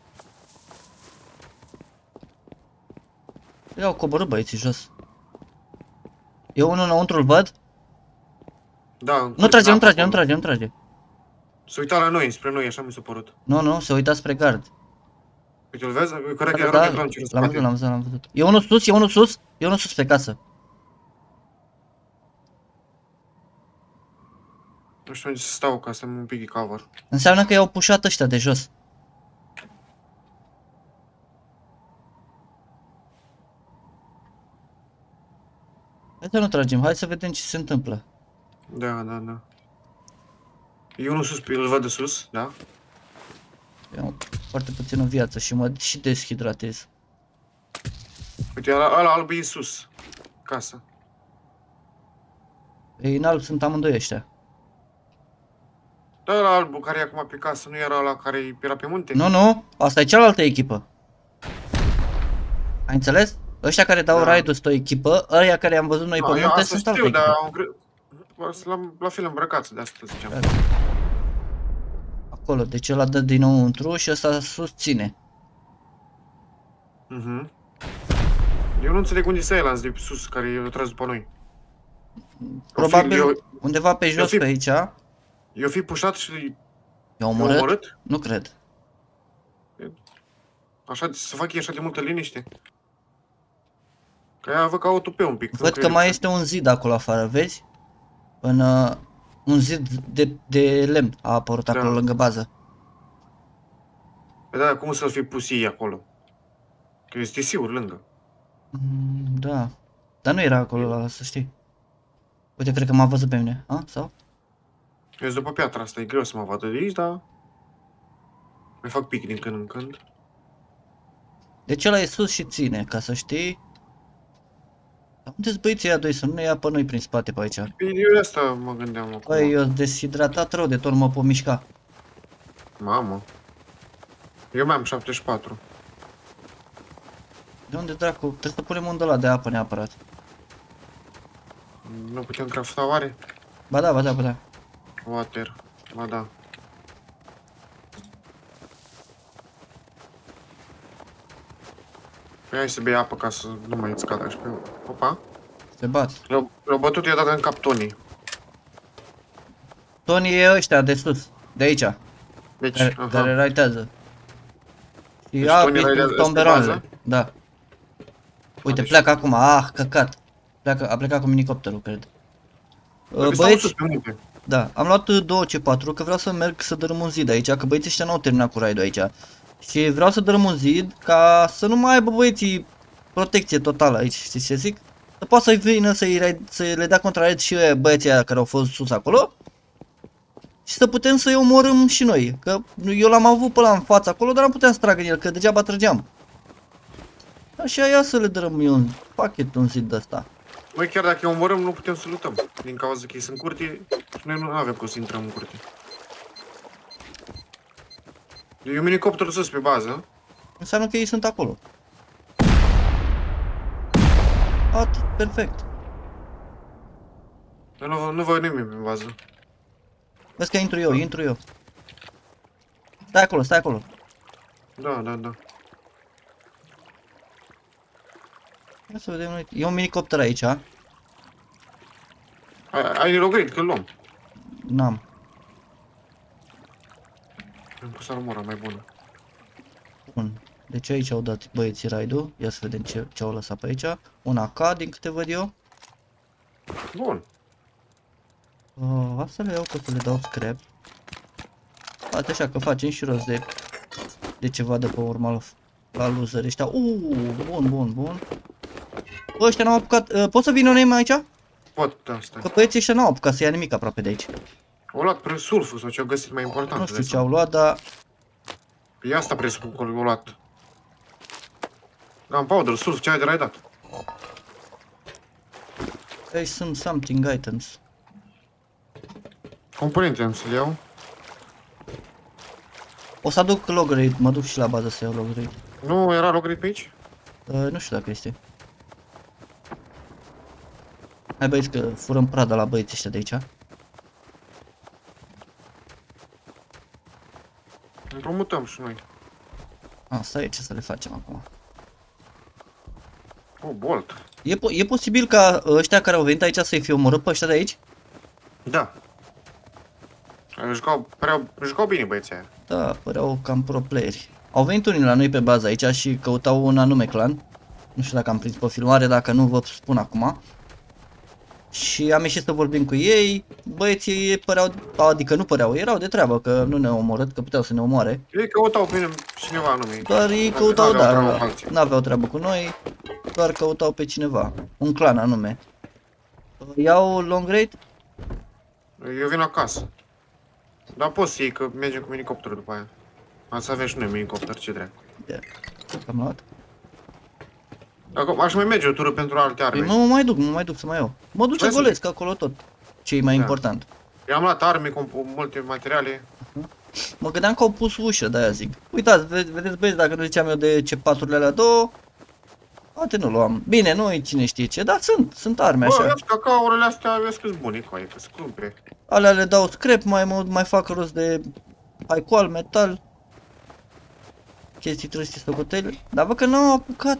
Ia-au coborât băieții jos. E unul înăuntru, îl văd? Da, Nu trage, nu trage, nu trage, nu trage. Se uita la noi, spre noi, așa mi s-a părut. Nu, nu, se uita spre gard. Uite, îl vezi? Cred că Da, era da, rocket launcher în l-am văzut, spate. l-am văzut, l-am văzut. E unul sus, e unul sus, e unul sus pe casă. Nu știu unde să stau ca să am un pic de cover. Înseamnă că i-au pușat ăștia de jos. Hai să nu tragem, hai să vedem ce se întâmplă. Da, da, da. E unul sus, îl văd de sus, da? Eu am foarte puțină viață și mă și deshidratez. Uite, ăla, ăla alb e sus. Casă. Ei, în alb sunt amândoi ăștia. Da, ăla albul care e acum pe casă, nu era ăla care era pe munte? Nu, nu, asta e cealaltă echipă. Ai înțeles? Ăștia care dau Da. raid-ul sunt o echipă, ăia care am văzut noi Da, pe eu munte asta sunt altă știu, dar echipă. am cre... La, la fel îmbrăcați, de asta ziceam. Da. Acolo, deci ăla dă dinăuntru și ăsta susține. Mhm. Eu nu înțeleg unde e ăla de pe sus, care e tras după noi. Probabil eu- undeva pe jos fi- pe aici. Eu fi pușat și I-au i-au omorât? omorât? Nu cred. Așa, să fac ei așa de multă liniște. Că aia văd că au tupe un pic. nu Văd cred că mai este un zid acolo afară, vezi? În, uh, un zid de, de lemn a apărut Da. acolo lângă bază. Păi da, cum să fi pus ei acolo? Că este sigur lângă. Mm, da. Dar nu era acolo, ăla, să știi. Uite, cred că m-a văzut pe mine. A? Sau? Eu sunt după piatra asta, e greu să mă vadă de aici, dar... Mai fac pic din când în când. Deci ăla e sus și ține, ca să știi. Dar unde sunt băieții ăia doi să nu ne ia pe noi prin spate pe aici? Păi eu de asta mă gândeam acum. Băi, eu sunt deshidratat rău de tot, nu mă pot mișca. Mamă. Eu mai am 74. De unde dracu? Trebuie să punem un ăla de apă neapărat. Nu putem crafta oare? Ba da, ba da, ba da. Water. Ba da. Păi hai să bei apă ca să nu mai îți cadă așa pe... Opa. Se bat. Le-au le-au bătut, i-a dat în cap Tony. Tony e ăștia de sus, de aici, Deci, care, aha. care raitează. Și Deci a, Tony raidează cu spre tomberoanele. bază? Da. Uite, deci- pleacă acum, ah, căcat. Pleacă, a plecat cu minicopterul, cred. Păi Uh, stau Băieți, sus pe munte. da, am luat uh, două C4, că vreau să merg să dărâm un zid aici, că băieții ăștia n-au terminat cu raidul aici. Și vreau să dărâm un zid ca să nu mai aibă băieții protecție totală aici, știți ce zic? Să poată să-i vină să-i raid- să le dea contra raid și ăia, băieții aia care au fost sus acolo. Și să putem să-i omorâm și noi, că eu l-am avut pe ăla în față acolo, dar nu puteam să trag în el, că degeaba trăgeam. Așa ia să le dărâm eu un pachet, un zid de ăsta. Noi chiar dacă îi omorâm, nu putem să luptăm. Din cauza că ei sunt curte și noi nu avem cum să intrăm în curte. E un minicopter sus pe bază. Înseamnă că ei sunt acolo. Atât, perfect. Dar nu, nu văd nimic pe bază. Vezi că intru eu, intru eu. Stai acolo, stai acolo. Da, da, da. Ia să vedem noi. E un minicopter aici, a? Ai, ai rogrit că luăm. N-am. Pus armura mai bună. Bun. Deci aici au dat băieții raidul. Ia să vedem ce, ce au lăsat pe aici. Un AK din câte văd eu. Bun. Uh, asta le iau că o să le dau scrap. Poate așa că facem și rost de, de ceva de pe urmă la, la loser ăștia. Uuu, bun, bun, bun. Bă, ăștia n-au apucat. Uh, pot să vină un aici? Pot, da, stai. Că băieții ăștia n-au apucat să ia nimic aproape de aici. Au luat prin sulful sau ce-au găsit mai important. Nu știu ce au luat, dar E asta presupun că au luat. Gunpowder, sulf, ce ai de la dat? aici sunt something items. Componente am să le iau. O să aduc log raid, mă duc și la bază să iau log raid. Nu era logrit pe aici? Uh, nu știu dacă este. Hai băieți că furăm prada la băieții ăștia de aici. Împrumutăm și noi. Asta e ce să le facem acum. Oh, bolt. E, po- e posibil ca ăștia care au venit aici să-i fie omorât pe ăștia de aici? Da. Jucau, păreau, jucau bine băieții aia. Da, păreau cam pro playeri. Au venit unii la noi pe bază aici și căutau un anume clan. Nu știu dacă am prins pe filmare, dacă nu vă spun acum. Și am ieșit să vorbim cu ei, băieții păreau, adică nu păreau, erau de treabă că nu ne-au omorât, că puteau să ne omoare. Ei căutau pe cineva anume. Doar ei căutau, N-aveau treabă da, cu alții. n-aveau treabă cu noi, doar căutau pe cineva, un clan anume. Iau long raid? Eu vin acasă. Dar poți să iei că mergem cu minicopterul după aia. Am să avem și noi minicopter, ce dracu. Da, am luat. Acum aș mai merge o tură pentru alte Păi arme. mă, mă mai duc, mă mai duc să mai iau. Mă duc să Hai să golesc acolo tot. Ce e mai Da. important. Eu am luat arme cu multe materiale. Mă gândeam că au pus ușă, de-aia zic. Uitați, ve- vedeți băieți, dacă nu ziceam eu de ce paturile alea două, poate nu luam. Bine, nu e cine știe ce, dar sunt, sunt arme Bă, așa. vezi, cacaourile astea, vezi că-s bune, coaie, că scumpe. Alea le dau scrap, mai, mă- mai fac rost de alcool, metal, chestii trăstii stocotele. Dar văd că n-au apucat.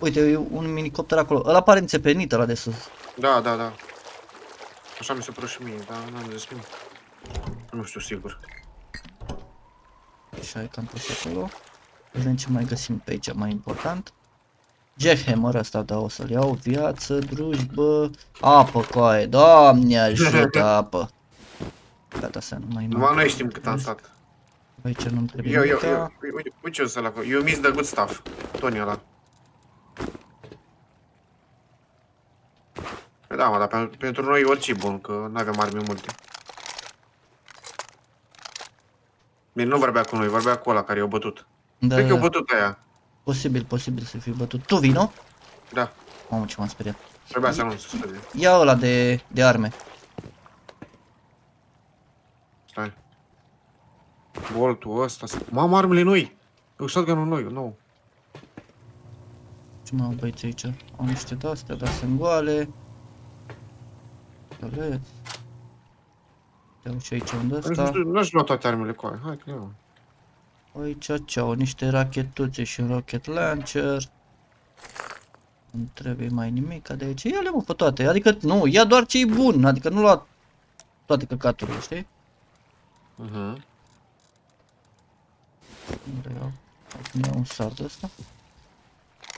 Uite, e un minicopter acolo. Ăla pare înțepenit, ăla de sus. Da, da, da. Așa mi se pără și mie, dar n-am zis nimic. Nu știu sigur. Și hai că am pus acolo. Vedem ce mai găsim pe aici, mai important. Jackhammer ăsta, da, o să-l iau. Viață, drujbă, apă, coaie. Doamne ajută, apă. Gata, să nu mai Numai noi știm cât am stat. Aici nu-mi trebuie Eu, eu, nimica. eu, uite, uite ce o să-l acolo. You miss the good stuff. Tony ăla. Da, mă, dar pentru, pentru noi orice e bun, că nu avem arme multe. Bine, nu vorbea cu noi, vorbea cu ăla care i-a bătut. Da, Cred că da, i-a bătut aia. posibil, posibil să fiu bătut. Tu vii, nu? Da, Mamă, ce m-am speriat. trebuia să anunț să spune. Ia ăla de, de arme. Stai. Boltul ăsta. Mamă, armele noi! Eu shotgun-ul noi, nou. Ce mai au băieți aici? Au niște de-astea, dar sunt goale. Aveți. Iau și aici unde Nu ăsta. știu, nu știu lua toate armele cu aia. Hai că eu. Aici ce au? Niște rachetuțe și un rocket launcher. Nu trebuie mai nimic de aici. Ia-le mă pe toate. Adică nu, ia doar ce e bun. Adică nu lua toate căcaturile, știi? Mhm. Unde iau? Acum iau un sar de ăsta.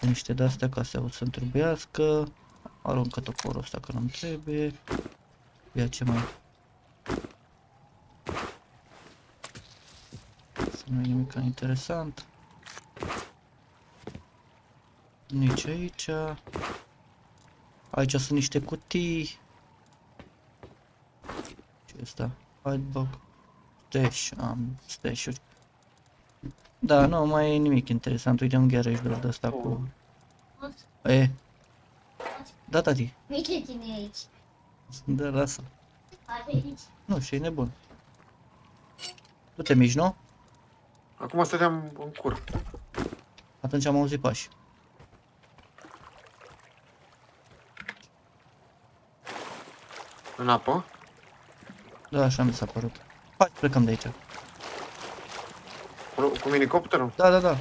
Cu Niște de-astea ca să să-mi trebuiască. Aruncă toporul ăsta că nu-mi trebuie. Ia ce mai... Să nu e nimic interesant. Nici aici. Aici sunt niște cutii. Ce ăsta? Hidebug. Stash. Am stash-uri. Da, nu mai e nimic interesant. Uite un garage door de ăsta cu... E. Da, tati. Uite tine aici. Da, lasă. Hai aici. Nu, și e nebun. Nu te mici, nu? Acum stăteam în cur. Atunci am auzit pași. În apă. Da, așa mi s-a părut. Hai, plecăm de aici. Cu, cu minicopterul. Da, da, da.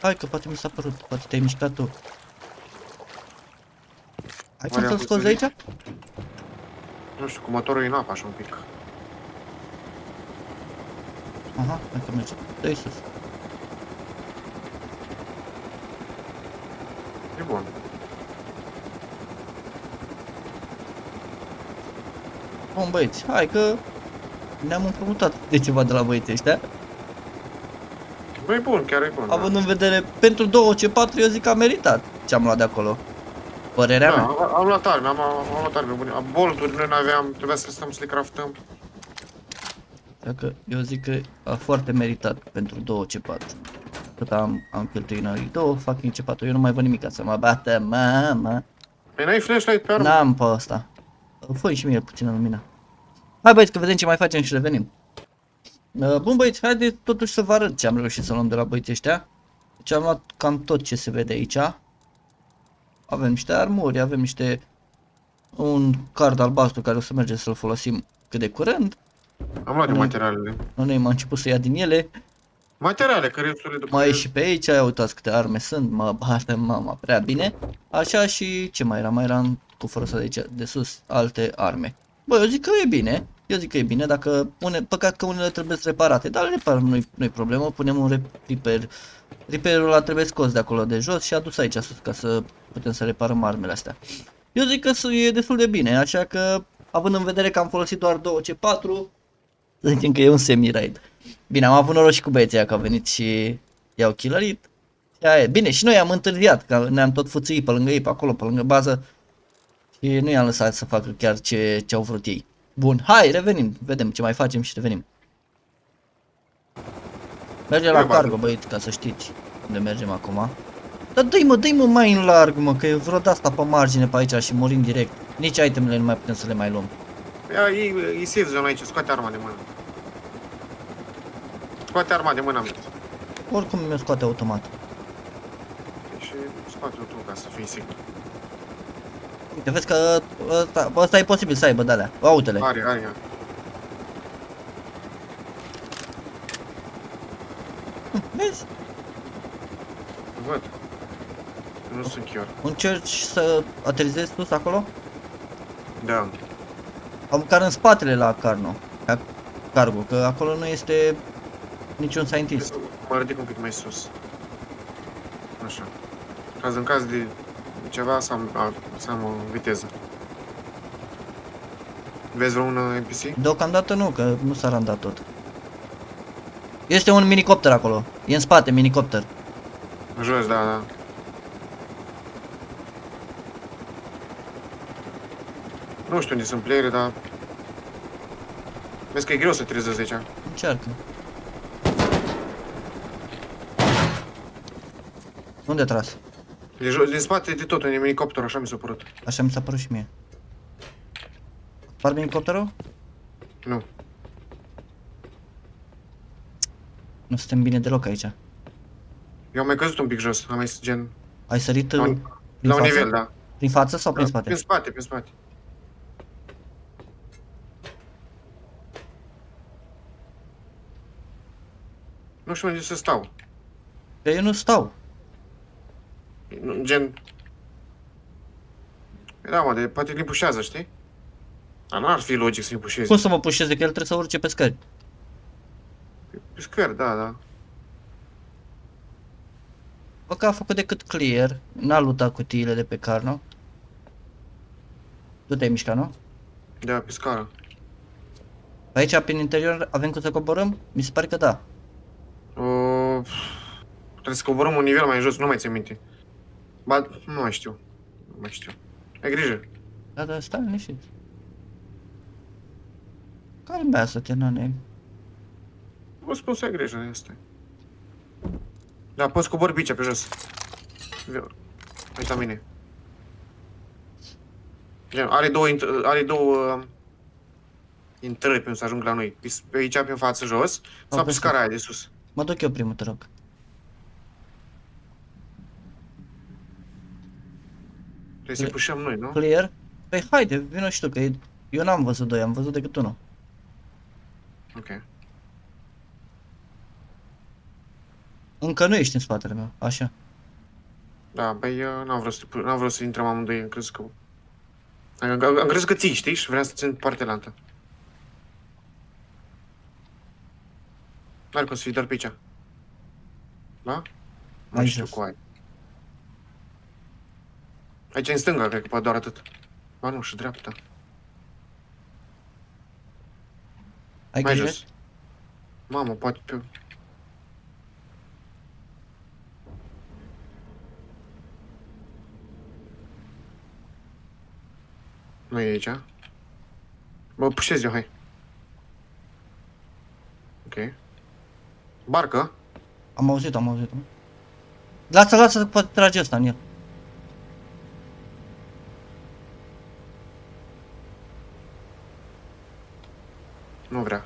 Hai că poate mi s-a părut, poate te-ai mișcat tu. Hai Oare să-l am scoți de aici? Nu știu, cu motorul e în apă așa un pic. Aha, hai că merge. Dă-i sus. E bun. Bun băieți, hai că ne-am împrumutat de ceva de la băieții ăștia. Bă, e bun, chiar e bun. Având în vedere, pentru 2 C4 eu zic că a meritat ce am luat de acolo. Părerea da, mea. am, am luat arme, am, am luat arme bune. Am Bolturi noi n-aveam, trebuia să stăm să le craftăm. Dacă eu zic că a foarte meritat pentru 2 C4. Cât am, am cheltuit noi, două fucking C4, eu nu mai văd nimic ca să mă bată, mama. Păi n-ai flashlight pe armă? N-am pe ăsta. Fă și mie puțină lumină. Hai băieți că vedem ce mai facem și revenim. Uh, Bun băieți, haideți totuși să vă arăt ce am reușit să luăm de la băieții ăștia. Deci am luat cam tot ce se vede aici. Avem niște armuri, avem niște... Un card albastru care o să mergem să-l folosim cât de curând. Am luat de Nu. materialele. Noi m-am început să ia din ele. Materiale, cărețurile după Mai e și pe aici, ia uitați câte arme sunt, mă bate mama prea bine. Așa și ce mai era? Mai era în cufărul ăsta de aici, de sus, alte arme. Bă, eu zic că e bine, eu zic că e bine, dacă une, păcat că unele trebuie reparate, dar le reparăm, nu-i, nu-i problemă, punem un rep- repair. Repairul ăla trebuie scos de acolo de jos și adus aici sus ca să putem să reparăm armele astea. Eu zic că s- e destul de bine, așa că, având în vedere că am folosit doar 2 C4, să zicem că e un semi-raid. Bine, am avut noroc și cu băieții ăia că au venit și i-au killărit. Și aia e. Bine, și noi am întârziat, că ne-am tot fuțuit pe lângă ei, pe acolo, pe lângă bază. Și nu i-am lăsat să facă chiar ce, ce au vrut ei. Bun, hai, revenim, vedem ce mai facem și revenim. Mergem la Ia, bază. cargo, băieți, ca să știți unde mergem acum. Dar dă-i mă, dă-i mă mai în larg, mă, că e vreo de-asta pe margine pe aici și morim direct. Nici itemele nu mai putem să le mai luăm. Ia, e, e safe zone aici, scoate arma de mână. Scoate arma de mână, am zis. Oricum mi-o scoate automat. Și scoate-o tu ca să fii sigur. Uite, vezi că ăsta, ăsta e posibil să aibă de-alea. Autele. Are, are, are. Vezi? Văd. Nu sunt chiar. Încerci să aterizezi sus acolo? Da. Am măcar în spatele la Carno. La Cargo, că acolo nu este niciun scientist. Mă ridic un pic mai sus. Așa. Caz în caz de ceva să am, a- să am o viteză. Vezi vreun uh, NPC? Deocamdată nu, că nu s-a randat tot. Este un minicopter acolo. E în spate, minicopter. Jos, da, da. Nu știu unde sunt playere, dar... Vezi că e greu să trezezi aici. Încearcă. Unde a tras? De jos, din spate de tot, un elicopter, așa mi s-a părut. Așa mi s-a părut și mie. Par minicopterul? Nu. Nu suntem bine deloc aici. Eu am mai căzut un pic jos, am mai gen... Ai sărit La, uh, un- prin la un față? nivel, da. Prin față sau prin spate? Prin spate, prin spate. Nu știu unde să stau. Că eu nu stau. Nu, Gen... Da, mă, de, poate îl pușează, știi? Dar n-ar fi logic să-i pușezi. Cum să mă pușeze că el trebuie să urce pe scări? Pe scări, da, da. Bă, că a făcut decât clear, n-a lutat cutiile de pe Carno. Tu te-ai mișcat, nu? Da, pe scară. Pe aici, prin interior, avem cum să coborâm? Mi se pare că da. O... Trebuie să coborăm un nivel mai jos, nu mai țin minte. Ba, nu mai știu. Nu mai știu. Ai grijă. Da, da, stai liniștit. Calmează-te, nane. Vă spun să ai grijă, asta e. Da, poți cobori bicea pe jos. Vio- Aici la mine. Gen, are două, int- are două uh, intrări pentru să ajung la noi. Pe, pe aici, pe față, jos, sau pe pe scara aia de sus. Mă duc eu primul, te rog. Trebuie să-i pușăm noi, nu? Clear? Păi haide, vină și tu, că e- eu n-am văzut doi, am văzut decât unul. Ok. Încă nu ești în spatele meu, așa. Da, băi, eu n-am vrut să, pu- n-am vrut să intrăm amândoi, am crezut că... Am, am, am crezut că ții, știi? Și vreau să țin partea la altă. N-are cum să fii doar pe aici. Da? Nu Aici știu jos. cu ai. Aici în stânga, cred că poate doar atât. Ba nu, și dreapta. Ai Mai grijă? jos. Mamă, poate pe... Nu e aici. Bă, pușez eu, hai. Ok. Barcă? Am auzit, am auzit. Lasă, lasă, poate trage ăsta în el. Nu vrea.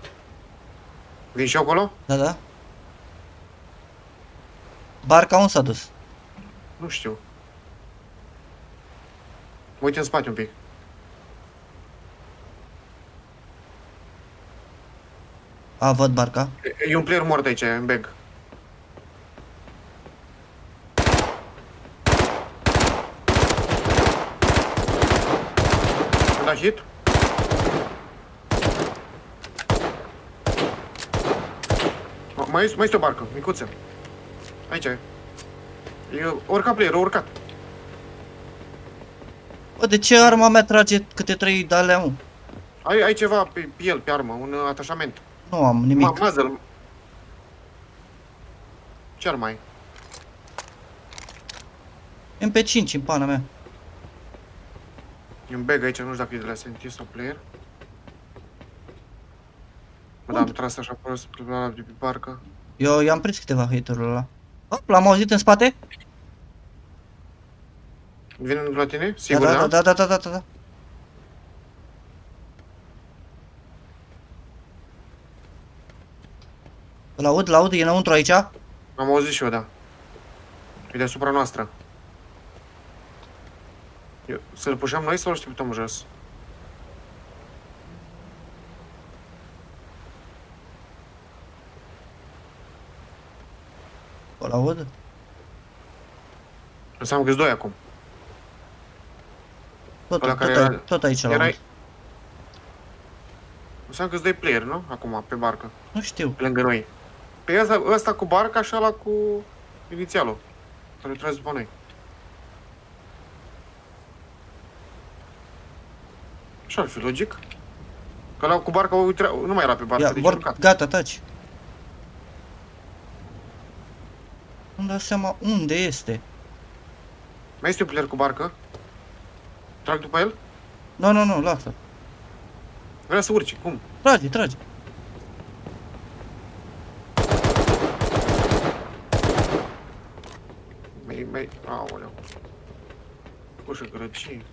Vin și eu acolo? Da, da. Barca unde s-a dus? Nu știu. Mă uit în spate un pic. A, văd barca. E- E un player mort aici, în bag. Am dat hit? Ma- Mai este, mai este o barcă, micuță. Aici e. E urcat player, a urcat. Bă, de ce arma mea trage câte trei de alea, mă? Ai, ai ceva pe, pe el, pe armă, un uh, atașament. Nu am nimic. Ma, muzzle. Ce ar mai? MP5 în pana mea. E un bag aici, nu știu dacă e de la Sentinel sau player. Mă, dar am tras așa prost pe la de pe barcă. Eu i-am prins câteva haterul ăla. Hop, l-am auzit în spate? Vine la tine? Da, Sigur, da, da, da, da, da, da, da. Îl aud, îl aud, e înăuntru aici? Am auzit și eu, da. E deasupra noastră. Eu, să-l pușăm noi sau îl așteptăm jos? Îl aud? Înseamnă că-s doi acum. Tot, Ăla tot, care ai- era- tot aici l-aud. Erai... Înseamnă că-s doi player, nu? Acum, pe barcă. Nu știu. Pe lângă noi. Pe ăsta, ăsta cu barca și ăla cu inițialul. Care trebuie după noi. Așa ar fi logic. Că ăla cu barca uite, nu mai era pe barcă, Ia, deci vor, urcat. gata, taci. Nu dau seama unde este. Mai este un player cu barcă? Trag după el? Nu, nu, nu, lasă. Vrea să urci, cum? Trage, trage. Mai, mai, aoleu. Ușă grăcii.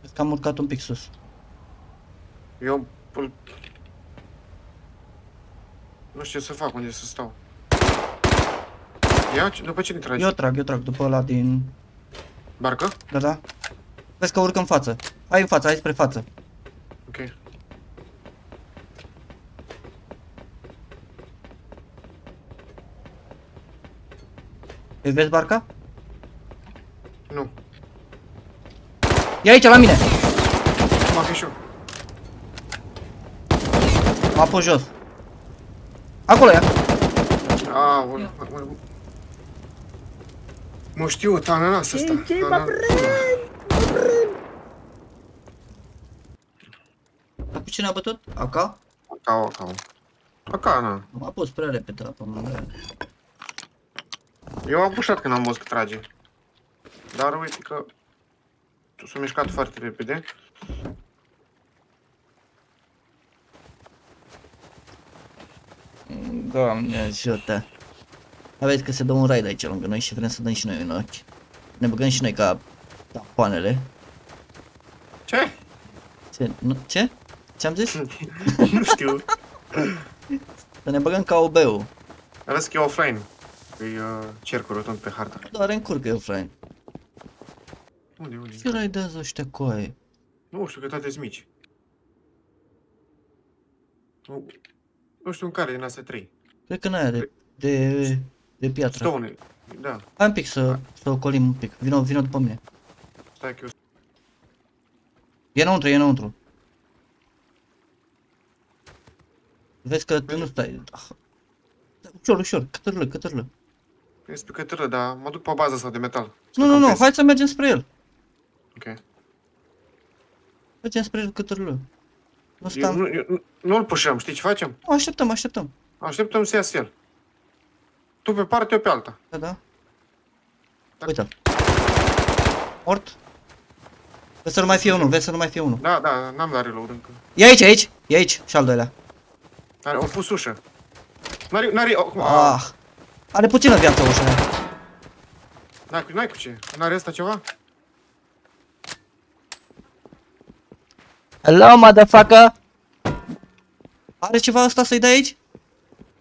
Cred că am urcat un pic sus. Eu îl... Nu știu ce să fac, unde să stau. Ia, ce- după cine tragi? Eu trag, eu trag după ăla din... Barcă? Da, da. Vezi că urcă în față. Hai în față, hai spre față. Ok. Îi vezi barca? Nu. E aici, la mine. Mă că și eu. M-a pus jos. Acolo e. Aoleu. mă- mă- Mă știu, ananas ăsta. Ananas. Dar pe cine a bătut? Aca? Acau, acau. Aca, na. M-a pus prea repede la pământ. Eu am pușat când am văzut că trage. Dar uite că tu s-a mișcat foarte repede. Doamne ajută. Aveți că se dă un raid aici lângă noi și vrem să dăm și noi în ochi. Ne băgăm și noi ca tapoanele. Ce? Ce? Nu, ce? Ce-am zis? nu știu. Să ne băgăm ca OB-ul. Arăți că e offline. E uh, cercul rotund pe hartă. Doar încurcă eu, Frank. Unde, unde? Ce raidează ăștia coaie? Nu știu, că toate sunt mici. Nu, nu știu în care din astea trei. Cred că n-aia de, de, De piatră. Stone. Da, Hai un pic să, să ocolim un pic. Vino, vino după mine. stai că eu... E înăuntru, e înăuntru. Vezi că tu nu stai. Ah. Ușor, ușor, cătărlă, cătărlă. Este pe cătără, dar mă duc pe baza asta de metal. Nu, nu, nu, hai să mergem spre el. Ok. Mergem spre el cătărlă. Nu Eu, stăm. nu, eu, nu- nu-l pușăm, știi ce facem? Nu, așteptăm, așteptăm. Așteptăm să iasă el. Tu pe parte, eu pe alta. Da, da. Da. Uite-l. Mort. Vezi să nu mai fie unul, vezi să nu mai fie unul. Da, da, n-am dat reload încă. E aici, aici, e aici, și al doilea. Are, au pus ușă. N-are, n-are, oh, ah. Ah. Are puțină viață ușa aia. N-ai, cu- n-ai cu ce? N-are ăsta ceva? Hello, motherfucker! Are ceva asta să-i dai aici?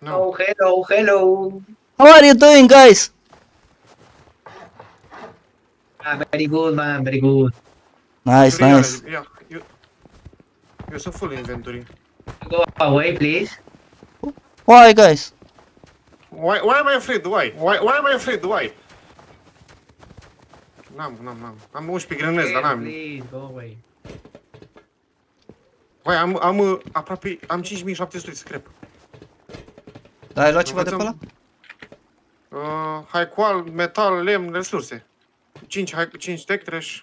Nu. Oh, hello, hello. How are you doing, guys? Ah, very good, man, very good. Nice, Ia, nice. ia, Eu, eu sunt full inventory. Go away, please. Why, guys? Why, why am I afraid? Why? Why, why am I afraid? Why? N-am, n-am, n-am. Am 11 grenezi, dar Yes, n-am. please, go away. Băi, am, am aproape, am 5700 scrap. Da, ai luat ceva de pe ăla? Învățăm. Uh, haicoal, metal, lemn, resurse. 5, hai, 5 tech trash.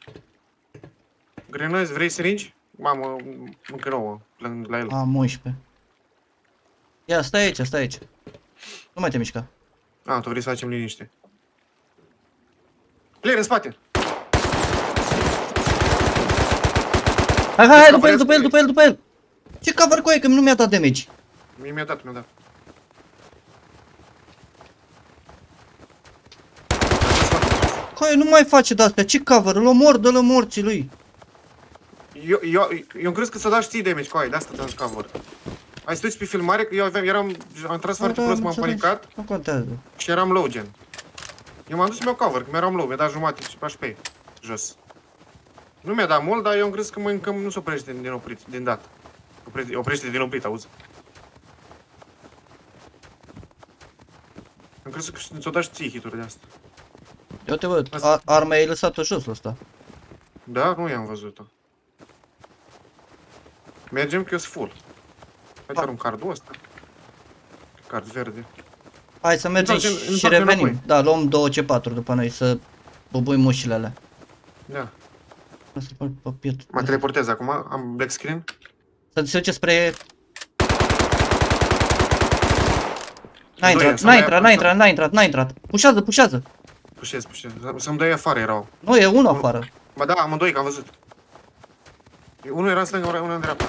Grenezi, vrei seringi? Mamă, încă 9, la, la el. Am 11. Ia, stai aici, stai aici. Nu mai te mișca. Ah, tu vrei să facem liniște. Player în spate! Hai, hai, hai, Deci, după el, cover după el, după el, după el! Ce cover cu aia, că nu mi-a dat damage. Mie mi-a dat, mi-a dat. Coaie, nu mai face de-astea, ce cover? Îl omor, dă-l morții lui. Eu, eu, eu crezi că să dați ții damage cu aia, de asta te-am cover. Ai stai pe filmare că eu aveam, eram, am tras foarte Da, prost, am m-am înțeles. panicat Nu contează. și eram low gen. Eu m-am dus să-mi iau cover, că mi-eram low, mi-a dat jumate și pe HP, jos. Nu mi-a dat mult, dar eu am crezut că mă încă nu se oprește din oprit, din dat. Oprește, oprește din oprit, auzi. Am crezut că ți-o dat și ție hituri de asta. Eu te văd, Asta- a- arma ai lăsat-o jos la asta. Da, nu i-am văzut-o. Mergem că eu sunt full. Hai Da. doar un cardul ăsta. Card verde. Hai să mergem Întoarcem- și întoarcem revenim. înapoi. Da, luăm două C4 după noi să bubuim mușile alea. Da. Lasă pe, pe piept. Mă teleportez acum, am black screen. Să se duce spre... N-a Doi, intrat, să n-a mai intrat, ia- n-a intrat, n-a intrat, n-a intrat. Pușează, pușează. Pușez, pușez. Să-mi dai afară erau. Nu, e unul afară. Ba da, amândoi, că am văzut. Unul era în stânga, unul în dreapta.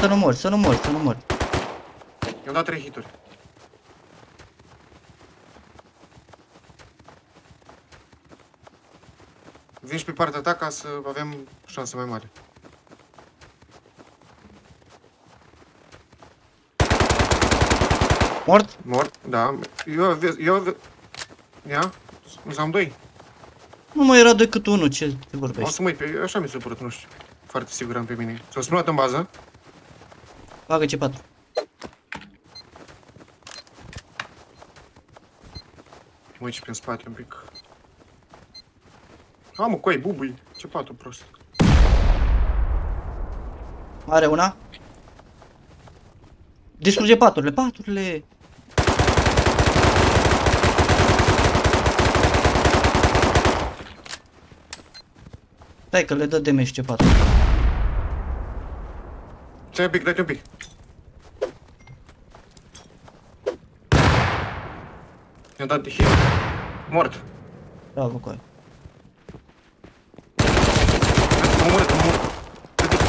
Să nu mori, să nu mori, să nu mori. I-am dat trei hituri. Vin și pe partea ta ca să avem șanse mai mari. Mort? Mort, da. Eu, eu, ia, nu am doi. Nu mai era decât unul, ce te O vorbești? să mă uit pe, așa mi s-a părut, nu știu. Foarte sigur am pe mine. S-au spunat în bază. Bagă C4. Mă uit și prin spate un pic. A, mă, coi, bubui. Ce patul prost. Are una. Distruge paturile, paturile. Stai că le dă damage C4. Stai un pic, dai un pic. I-am dat de hit. Mort. Bravo, coi. Mă murit, mă murit.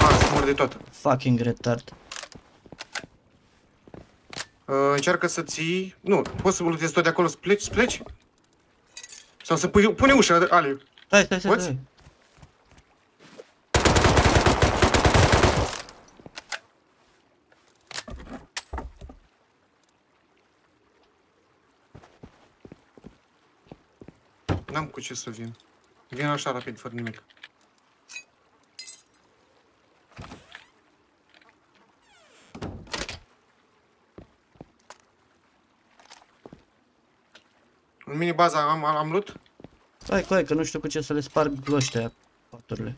A, să mor de tot. Fucking retard. Uh, încearcă să ții... Nu, poți să ultezi tot de acolo să pleci, să pleci? Sau să pui, pune ușa, Ale. Stai, stai, stai, Poți? stai. N-am cu ce să vin. Vin așa rapid, fără nimic. În mini-baza am, am, am loot? Hai, coi, că nu știu cu ce să le sparg ăștia paturile.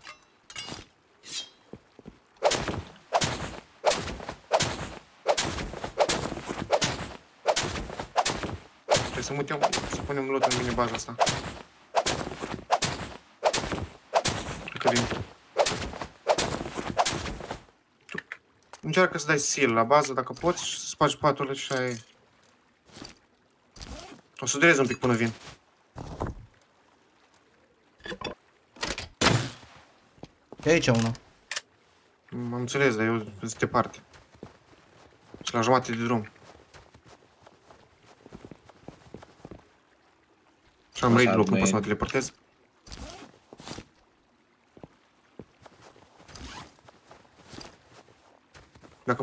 Trebuie să mutăm, să punem loot în mini-baza asta. Cred că vin. Tu Încearcă să dai seal la bază dacă poți și să spargi paturile și ai... O să dureze un pic până vin. E aici unul. Am înțeles, dar eu sunt departe. Și la jumătate de drum. Și am raid loc, nu pot să mă teleportez.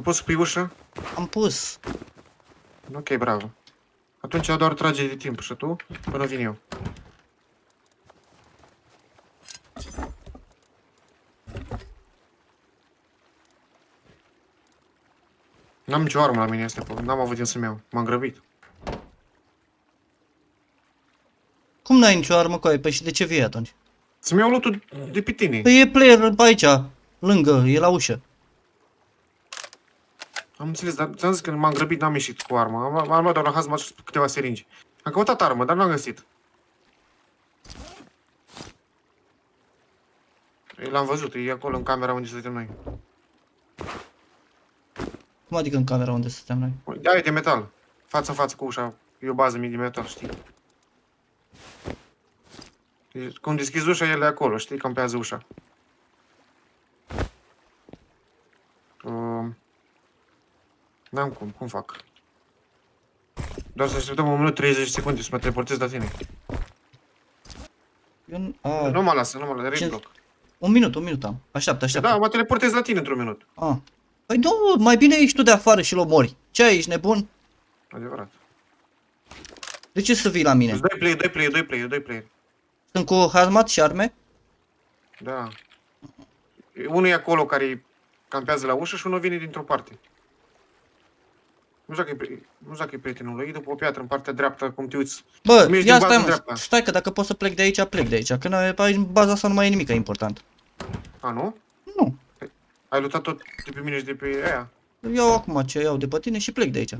Poți să pui ușă, Am pus. ok, bravo. Atunci doar trage de timp și tu, până vin eu. N-am nicio armă la mine asta, pe- n-am avut timp să-mi iau. M-am grăbit. Cum n-ai nicio armă cu ai? Păi și de ce vii atunci? Să-mi iau loot de pe tine. Păi e player aici, lângă, e la ușă. Am înțeles, dar ți-am zis că m-am grăbit, n-am ieșit cu armă. Am, am luat doar la hazmat și câteva seringi. Am căutat armă, dar n-am găsit. Ei, L-am văzut, e acolo în camera unde suntem noi. Cum adică în camera unde suntem noi? Da, e de metal. Față în față cu ușa. E o bază mie de metal, știi? Deci, Când deschizi ușa, el e acolo, știi? Campează ușa. Um, N-am cum, cum fac? Doar să așteptăm un minut 30 secunde să mă teleportez la tine. Eu, n- a, Nu mă lasă, nu mă lasă, Ce- raid block. un minut, un minut am. Așteaptă, așteaptă. Da, mă teleportez la tine într-un minut. A. Păi nu, mai bine ești tu de afară și l omori. Ce ai, ești nebun? Adevărat. De ce să vii la mine? Doi player, doi player, doi player, doi player. Sunt cu hazmat și arme? Da. Unul e acolo care campează la ușă și unul vine dintr-o parte. Nu știu dacă e, pri- nu știu dacă e prietenul lui, e după o piatră în partea dreaptă, cum te uiți. Bă, Cum ești ia din stai bază mă, dreapta. stai că dacă pot să plec de aici, plec de aici. Că noi- aici în baza asta nu mai e nimic important. A, nu? Nu. Ai luptat tot de pe mine și de pe aia? Iau acum ce iau de pe tine și plec de aici.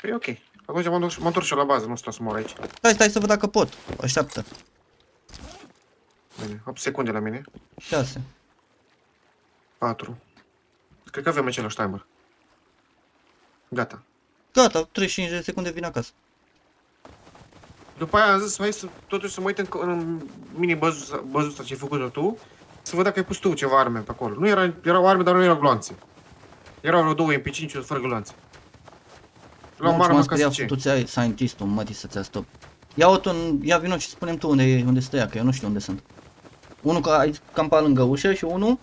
Păi ok. Atunci mă întorc, mă întorc și eu la bază, nu stau să mor aici. Stai, stai să văd dacă pot. Așteaptă. Bine, 8 secunde la mine. 6. 4. Cred că avem același timer. Gata. Gata, 35 de secunde vin acasă. După aia am zis, hai să, totuși să mă uit în, în mini băzuța, băzuța ce ai făcut-o tu, să văd dacă ai pus tu ceva arme pe acolo. Nu era, erau arme, dar nu erau gloanțe. Erau vreo două MP5 fără gloanțe. Luam Nu, armă m-a ca să speriat ce? tu ai scientistul, mătii să-ți ia stop. Ia o un, ia vino și spunem tu unde, e- unde stă că eu nu știu unde sunt. Unul ca aici campa lângă ușă și unul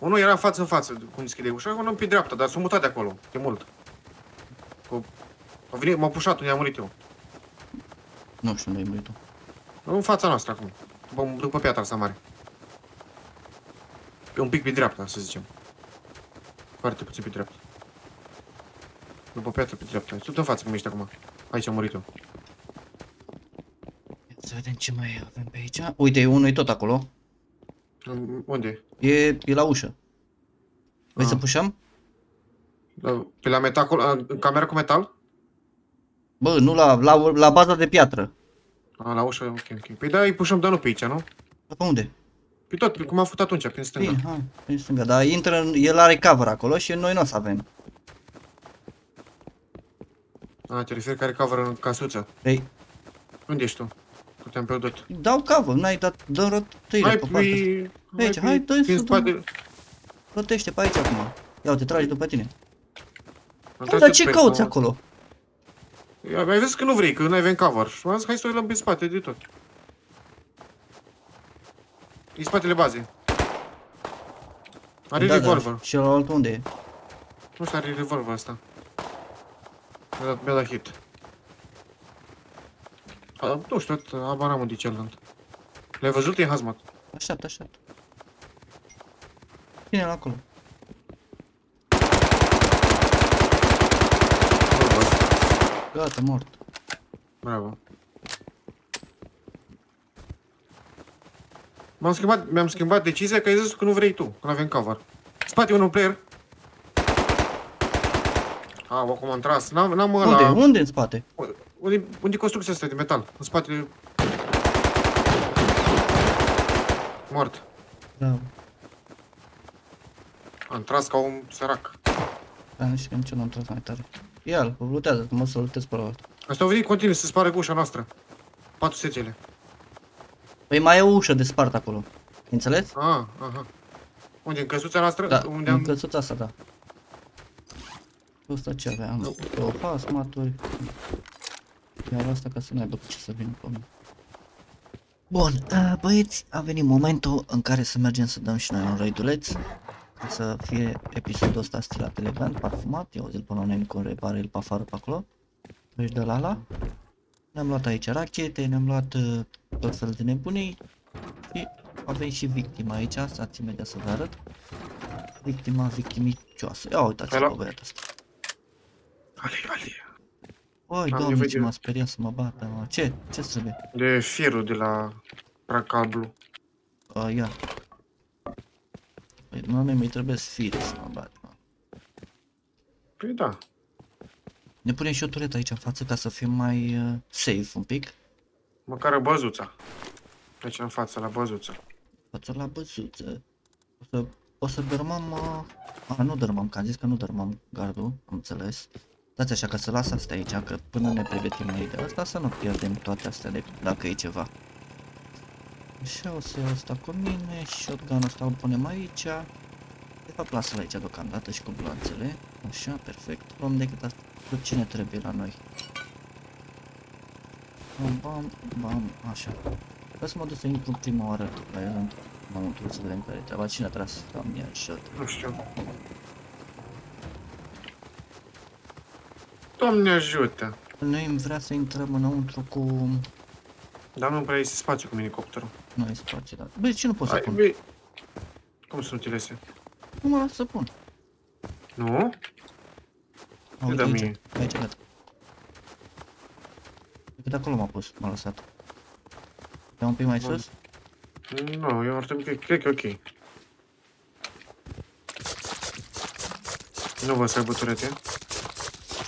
Unul era față în față, cum deschide ușa, unul pe dreapta, dar s-a mutat de acolo, de mult. Cu- A venit, m-a pușat unde am murit eu. nu știu unde ai murit tu. În fața noastră acum. După, după piatra asta mare. Pe un pic pe dreapta, să zicem. Foarte puțin pe dreapta. După piatra pe dreapta. Tot în față cum ești acum. Aici am murit eu. Ia Să vedem ce mai avem pe aici. Uite, unul e tot acolo. În- Unde? E, e la ușă. Vrei Ah. să pușăm? La- Pe la metal, acolo, în camera cu metal? Bă, nu la, la, la baza de piatră. A, la ușă, ok, ok. Păi da, îi pușăm, dar nu pe aici, nu? Dar Pe unde? Pe tot, pe cum am făcut atunci, prin stânga. Bine, hai, prin stânga. Dar intră, în, el are cover acolo și noi nu o să avem. A, te referi care cover în casuță. Ei, Unde ești tu? Că te-am pierdut. dau cover, n-ai dat, dă rotăire Hai pe partea asta. pe... Aici, hai, dă-i prin să spate. Rotește pe aici acum. Ia uite, tragi după tine. Am Bă, tras dar eu ce pe cauți sau- acolo? Ia, Ai văzut că nu vrei, că nu avem cover. Și m-am zis, hai să o luăm pe spate de tot. În spatele bazei. Are Da, revolver. Da, și celălalt unde e? Nu știu, are revolver ăsta. Mi-a dat, mi-a dat hit. A, nu știu, abar n-am unde e celălalt. Le-ai văzut? E în hazmat. Așteaptă, așteaptă. Ține-l acolo. Gata, mort. Bravo. M-am schimbat, mi-am schimbat decizia că ai zis că nu vrei tu, că nu avem cover. Spate unul player. A, acum am tras. N-am, n-am ăla... Unde? Unde în spate? Unde, unde construcția asta de metal? În spate Mort. Da. Am tras ca un sărac. Da, nici că nici eu n-am tras mai tare. Ia-l, lutează, mă să lutez pe ăla. Asta au venit continuu să spară cu ușa noastră. Patru secele. Păi mai e o ușă de spart acolo. Înțeles? Ah, aha. Unde? În căsuța noastră? Da, Unde în am... căsuța asta, da. Ăsta ce aveam? Două hasmaturi. Iar asta ca să nu aibă cu ce să vină pe mine. Bun, uh, băieți, a venit momentul în care să mergem să dăm și noi un raiduleț. Ca să fie episodul ăsta stilat elegant, parfumat. Eu zi-l până la cu un repare el pe afară pe acolo. Deci de la la. Ne-am luat aici rachete, ne-am luat uh, tot felul de nebunii. Și avem și victima aici, stați imediat să vă arăt. Victima victimicioasă. Ia uitați-vă Hello. băiatul ăsta. Ali, Ali. Oi, Am doamne, nevoie ce de- m-a speriat să mă bată, mă. Ce? Ce trebuie? De firul de la pracablu. A, ia. Păi, nu, mi trebuie sfide să mă bat, mă. Păi da. Ne punem și o turetă aici în față ca să fim mai uh, safe un pic. Măcar băzuța. Aici în față, la băzuță. Față la băzuță. O să, o să dărmăm... Uh... A, nu dărmăm, că am zis că nu dărmăm gardul, am înțeles. Dați așa, că să las asta aici, că până ne pregătim noi de asta, să nu pierdem toate astea de, dacă e ceva. Așa, o să iau asta cu mine, shotgun ăsta îl punem aici. De fapt, lasă-l aici deocamdată și cu blanțele. Așa, perfect. Luăm decât asta. Cu cine trebuie la noi. Bam, bam, bam, așa. Vreau să mă duc să intru prima oară la el înăuntru să vedem care e treaba. Cine a tras la mine shot? Nu știu. Doamne ajută! Noi îmi vrea să intrăm înăuntru cu... Dar nu prea este spațiu cu minicopterul. Noi spațiu, da. Băi, ce nu pot să Hai, pun? băi. Cum să nu ți lese? Nu mă las să pun. Nu? A, uite dă aici, mie. aici, gata. Cred că de acolo m-a pus, m-a lăsat. Ia un pic mai Bun. sus? Nu, eu ar trebui că cred că e ok. Nu văd să aibă turete.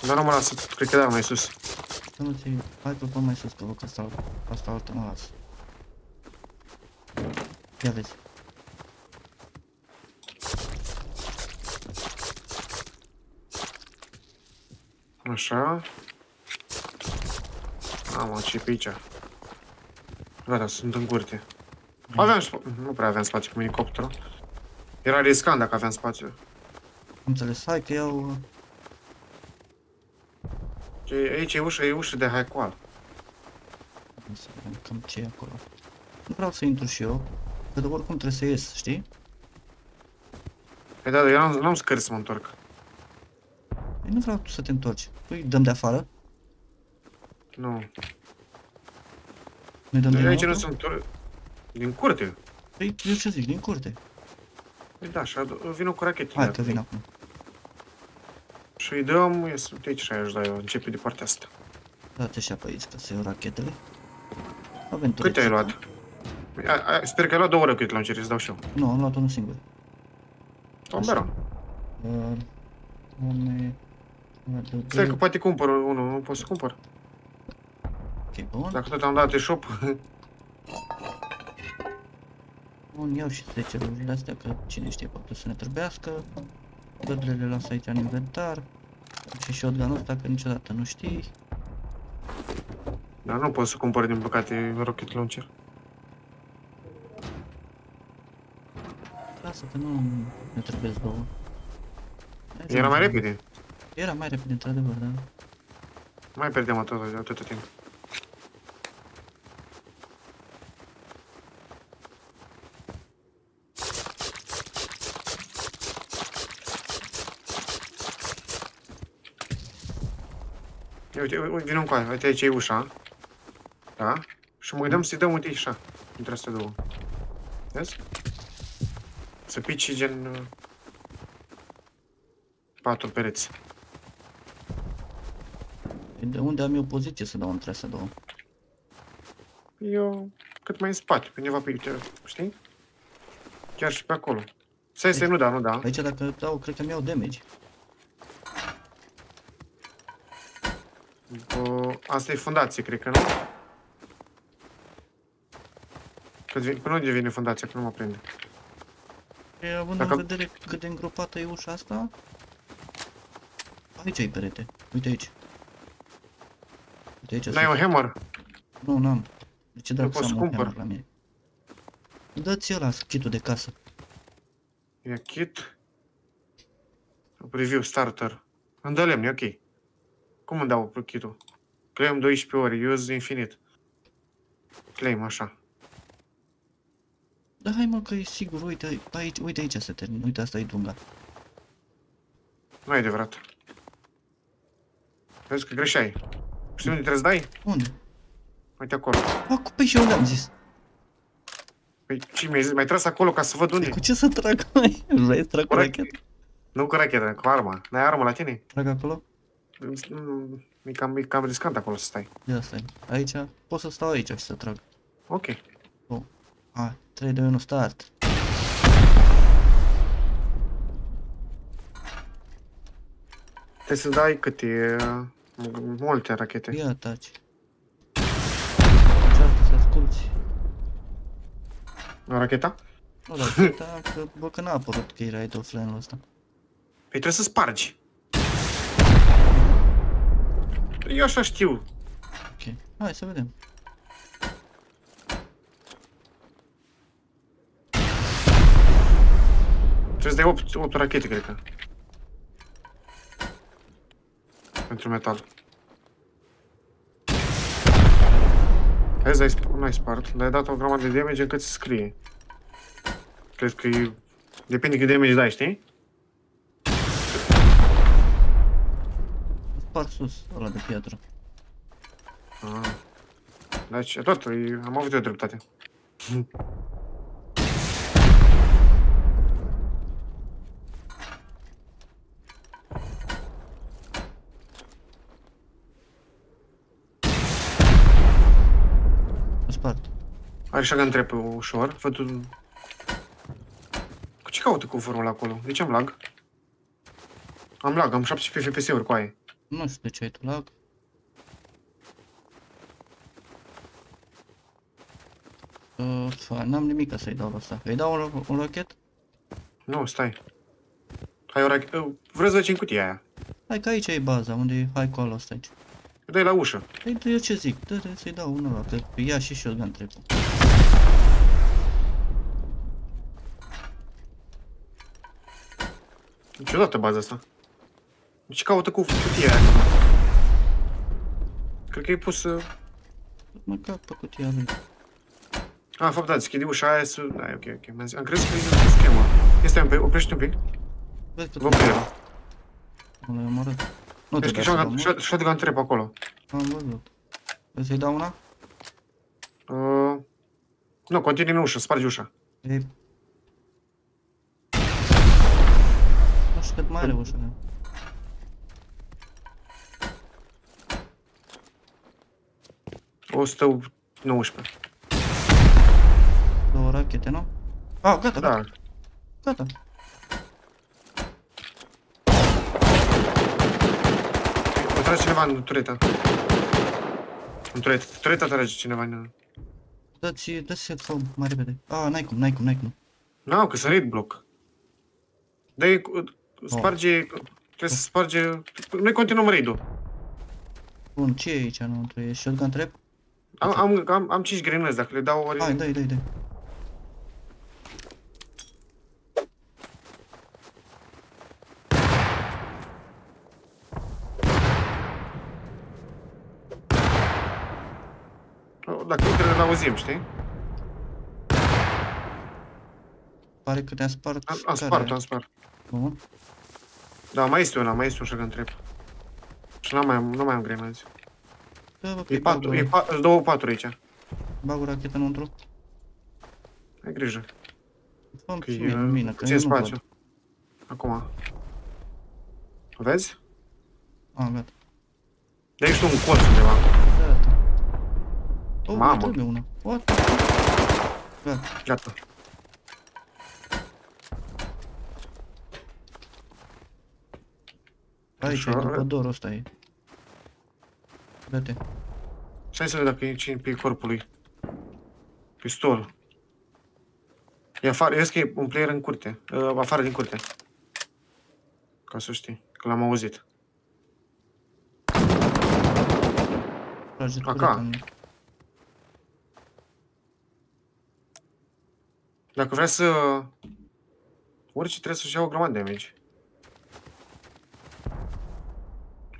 Dar nu mă lasă, cred că da, mai sus. Să nu ți... Hai că pun mai sus, că văd că asta, asta altă mă las. Ia vezi. Așa. Mamă, ce e pe aici? Gata, sunt în curte. Aveam spa- Nu prea aveam spațiu cu minicopterul. Era riscant dacă aveam spațiu. Am înțeles, hai că iau... Ce- Aici e ușă, e ușă de haicoal. Nu să vedem cam ce e acolo. Nu vreau să intru și eu, că de oricum trebuie să ies, știi? Păi da, dar eu n-am, n-am scări să mă întorc. Păi nu vreau tu să te întorci. Păi dăm de afară? Nu. Noi dăm de Aici nu înăuntru? se întorc. Din curte. Păi eu ce zic, din curte. Păi da, și vină cu rachetele. Hai că vin acum. Și îi dăm, ies, uite aici și aș da eu, începe de partea asta. Dați așa pe aici ca să iau rachetele. Avem Câte ai turețe. luat? A, a, sper că ai luat două ori cât l-am cerut, să dau și eu. Nu, am luat unul singur. Tomberon. Uh, Doamne... Stai că poate cumpăr unul, nu pot să cumpăr. Ok, bun. Dacă tot am dat de shop, Bun, iau și 10 lucrurile astea, că cine știe, poate să ne trebuiască. Gădurile le las aici în inventar. Și shotgun-ul ăsta, că niciodată nu știi. dar nu pot să cumpăr din păcate rocket launcher. Lasă că nu ne trebuie două. Hai, Era mai ajungem. repede. Era mai repede, într-adevăr, da. Mai pierdem atât, atâta timp. Ia Uite, uite, vină încoace, uite aici e ușa. Da? Și mă gândeam să-i dăm, uite așa, între astea două. Vezi? Să pici gen... uh, Patru pereți. De unde am eu poziție să dau între astea două? Eu cât mai în spate, pe undeva pe uite, știi? Chiar și pe acolo. Stai, stai, nu da, nu da. Aici dacă dau, cred că mi-au damage. Bă, asta e fundație, cred că, nu? Că vine, până unde vine fundația, că nu mă prinde. E, având Dacă- în vedere cât de îngropată e ușa asta... Aici e perete. Uite aici. Uite aici. N-ai un sus. hammer? Nu, n-am. De ce dracu poți să să am un cumpăr. hammer la mine? Dă-ți ăla, kit de casă. E kit. Preview starter. Îmi dă lemn, e ok. Cum îmi dau pe kit-ul? Claim 12 ori, use infinit. Claim, așa. Da, hai mă că e sigur, uite, aici, uite aici se termină, uite asta e dunga. Nu e adevărat. Vezi că greșeai. Știi unde trebuie să dai? Unde? Uite acolo. Acu, păi și unde am zis? Păi ce mi-ai zis? Mi-ai tras acolo ca să văd unde Cu e. ce să trag mai? Vrei să trag cu Corect. rachetă? Nu cu racheta, cu arma. N-ai armă la tine? Trag acolo? Mm, E cam, e cam riscant acolo să stai. Ia stai. Aici, pot să stau aici și să trag. Ok. Hai, 3, 2, 1, start. Trebuie să dai câte... Multe rachete. Ia taci. Încearcă să asculti. Racheta? Nu, dar uita că, bă, că n-a apărut că era offline-ul ăsta. Păi trebuie să spargi. Eu așa știu. Ok, hai să vedem. Trebuie să dai 8, 8 rachete, cred că. Pentru metal. Vezi, ai, sp- n-ai spart, dar ai dat o grămadă de damage încât se scrie. Cred că e... Depinde cât damage dai, știi? Spart sus, ăla de piatră. Ah. Deci, tot, e, am avut eu dreptate. Spart. Are și trep ușor, văd un... Cu ce caută cu formula acolo? De ce am lag? Am lag, am 17 FPS-uri cu aia. Nu știu de ce ai tu lag. Uh, fa, n-am nimic ca să-i dau la asta. Îi dau un, un rochet? Nu, stai. Hai o rach... uh, Vreau să vezi în cutia aia. Hai că aici e baza, unde e hai cu ăla ăsta aici. Dai la ușă. Păi eu ce zic, dă să-i dau unul ăla, că ia și shotgun trepul. Niciodată baza asta. Ce caută cu cutia aia acolo? Cred că e pus... uh, Mă cac pe cutia lui. A, fapt, da, deschide ușa aia să... Da, e ok, ok. M-am zis- Am crezut că e o schemă. Este un pic, oprește un pic. Vezi că Vă oprim. nu l-ai omorât. Nu Vezi că e trebuia să-l shotgun- omor. shot- shotgun trap acolo. Am văzut. Vrei să-i dau una? Uh, nu, continui în ușă, spargi ușa. E... Nu știu cât mai are ușa. 119. Două rachete, nu? Ah, gata, Da. gata, gata. O trage cineva în tureta. În tureta. Tureta trage cineva în... Dă-ți, dă-ți set foam mai repede. Ah, n-ai cum, n-ai cum, n-ai cum. Nu, că sunt raid block. Dă-i... Sparge... Trebuie să sparge... Noi continuăm raid-ul. Bun, ce e aici înăuntru? E shotgun trap? Am, am, am, am 5 grenăzi, dacă le dau ori... Hai, dai, dai, dai. Dacă intră, le auzim, știi? Pare că te-a spart. Am, am care? spart, am spart. Bun. Da, mai este una, mai este un shotgun trap. Și n-am mai, am- nu mai am grenăzi. Da, bă, că E e patru, bagul, e pa, sunt două patru aici. bagul racheta înăuntru. Ai grijă, Făm că și e mie lumină, că puțin eu nu spațiu. văd. Acum. O vezi? Ah, gata. Dă ești un colț undeva. Gata. Oh, Mamă. mai trebuie una. What? Gata. Gata. Aici, e, Așa, după are- dorul ăsta e. Dă-te. Stai să vedem dacă e cine pe corpul lui. Pistol. E afară, vezi că e un player în curte. Uh, afară din curte. Ca să știi, că l-am auzit. Trage Aca. curat în- Dacă vrea să... Orice trebuie să-și ia o grămadă de damage.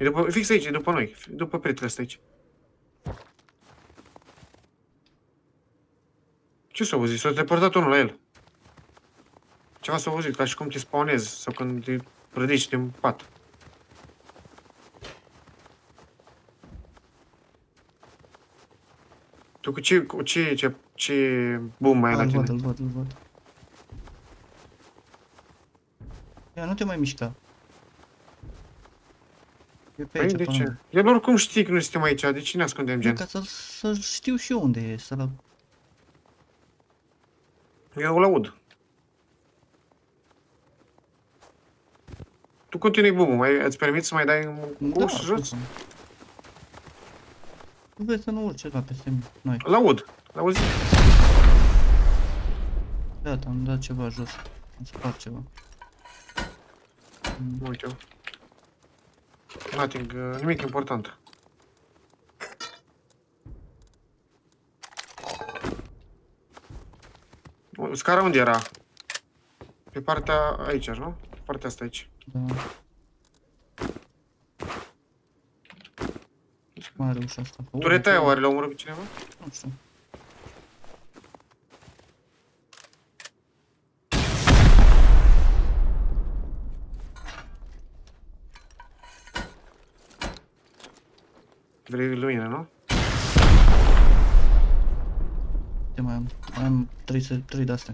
E după, fix aici, e după noi. După peretele ăsta aici. Ce s-a auzit? S-a teleportat unul la el. Ceva s-a auzit, ca și cum te spawnezi sau când te ridici din pat. Tu cu ce, cu ce, ce, ce boom mai ai la Îl tine? văd, îl văd, îl văd. Ia, nu te mai mișca. E pe Păi aici, de pe ce? lângă. El oricum știi că noi suntem aici, de ce ne ascundem gen? Ca să, să știu și eu unde e, să-l... Eu îl aud. Tu continui boom mai îți permiți să mai dai un Da, curs jos? cum. Nu vrei să nu urci ceva peste noi. Îl aud. L-auzi? Gata, am dat ceva jos. Am spart ceva. Nu uite eu. Nothing, uh, nimic important. O, Scara unde era? Pe partea aici, nu? Pe partea asta aici. Da. Mai are ușa asta. Oh, Tureta aia uite, oare l-a omorât pe cineva? Nu știu. Vrei lumină, nu? Ce mai am? Mai am 3, 3 de-astea.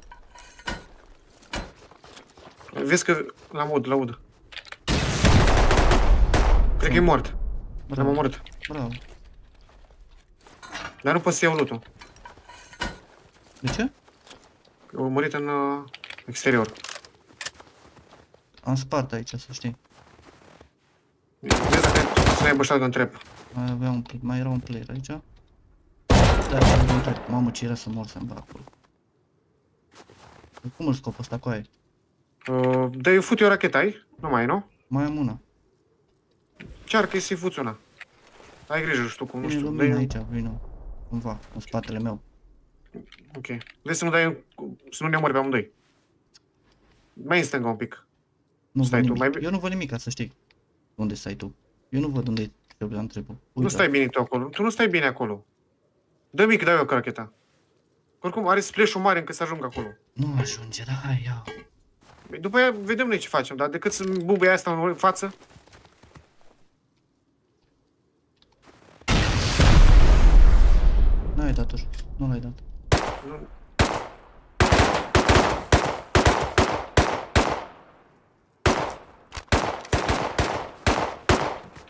Vezi că l-am aud, l-aud. Cred că e mort. L-am Bravo, omorât. bravo. Dar nu pot să iau loot-ul. De ce? E murit în uh, exterior. Am spart aici, să știi. Vezi dacă să ne aibă shotgun trap. Mai, avea un, pl- mai era un player aici. Da, și am intrat. Mamă, ce era să mor să-mi bag acolo. Cum îl scop ăsta cu aia? Uh, dă eu fut eu racheta, ai? Nu mai ai, nu? Mai am una. Cearcă să-i fuți una. Ai grijă, știu cum, nu Vine știu. lumina Dă aici, vină. Cumva, în spatele meu. Ok. Vrei să nu dai, un- să nu ne omori pe amândoi. Mai în stânga un pic. Nu Stai văd tu, nimic. mai- Eu nu văd nimic, ca să știi. Unde stai tu? Eu nu văd unde e trebuie întrebul. Nu stai bine tu acolo. Tu nu stai bine acolo. Dă mic, dai eu cu racheta. Oricum are splash-ul mare încât să ajung acolo. Nu ajunge, da, hai, ia. Păi După aia vedem noi ce facem, dar decât să bubuie asta în față, N-ai dat-o jos. Nu l-ai dat. nu,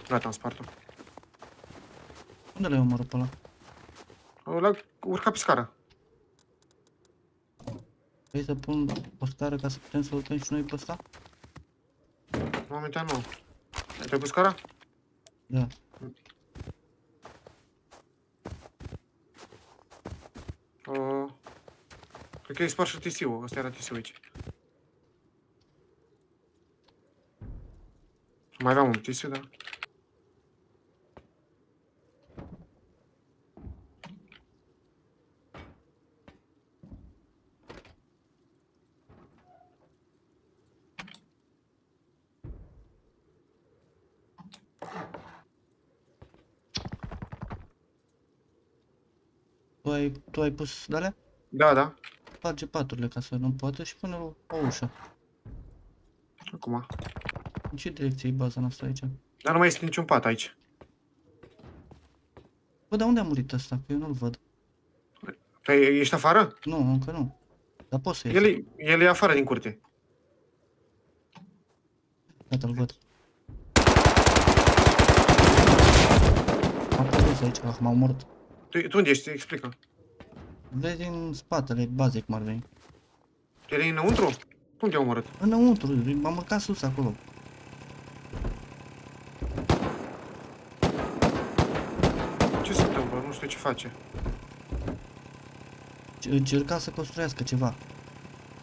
Gata, am spart-o. Unde l-ai omorât pe ăla? L-a urcat pe scară. Vrei să pun o scară ca să putem să urcăm și noi pe ăsta? Momentan nu. Ai pe scara? Da. Uh, cred că e spart și TC-ul. Ăsta era TC-ul aici. Mai aveam un TC, da. Tu ai, tu ai pus de-alea? Da, da. Sparge paturile ca să nu poată și pune o, o ușă. Acum. În ce direcție e baza noastră aici? Dar nu mai este niciun pat aici. Bă, dar unde a murit ăsta? Că eu nu-l văd. Păi ești afară? Nu, încă nu. Dar pot să ies. El e, el e afară din curte. Gata, îl văd. M-a produs aici, ah, m-au omorât. Tu, tu unde ești? Explică. Vrei din spatele bazei cum ar veni. Erai înăuntru? Cum te-a omorât? Înăuntru, m-am urcat sus acolo. Ce se întâmplă? Nu știu ce face. Ce- Încerca să construiască ceva.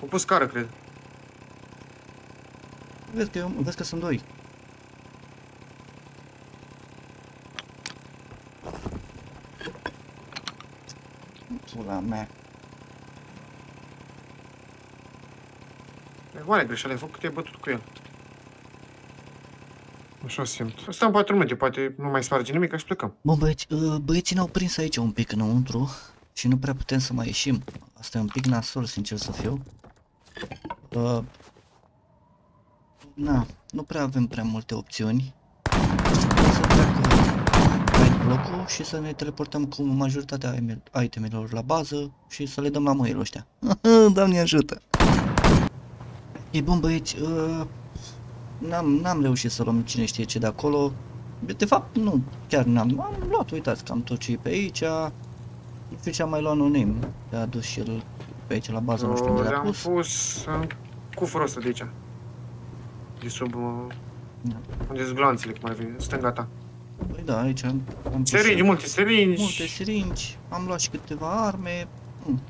O pus cară, cred. Vezi că, eu, vezi că sunt doi. Pula mea. E Oare greșeală ai făcut că te-ai bătut cu el. Așa simt. Stăm patru minute, poate nu mai sparge nimic, și plecăm. Bun băieți, uh, băieții ne-au prins aici un pic înăuntru și nu prea putem să mai ieșim. Asta e un pic nasol, sincer să fiu. Uh, na, nu prea avem prea multe opțiuni. Deci putem să treacă right blocul și să ne teleportăm cu majoritatea ime- itemelor la bază și să le dăm la mâinile ăștia. Doamne ajută! E bun băieți, uh, n-am, n-am reușit să luăm cine știe ce de acolo. De fapt, nu, chiar n-am. Am luat, uitați, cam tot ce e pe aici. Nu știu ce am mai luat un name. Le-a dus și el pe aici la bază, nu știu unde l-a Le-am pus. pus în cufrul ăsta de aici. De sub... uh, Da. Unde sunt glanțele, cum ar veni, stânga ta. Păi da, aici am, am pus Seringi, și multe seringi. multe siringi, am luat și câteva arme. Mm,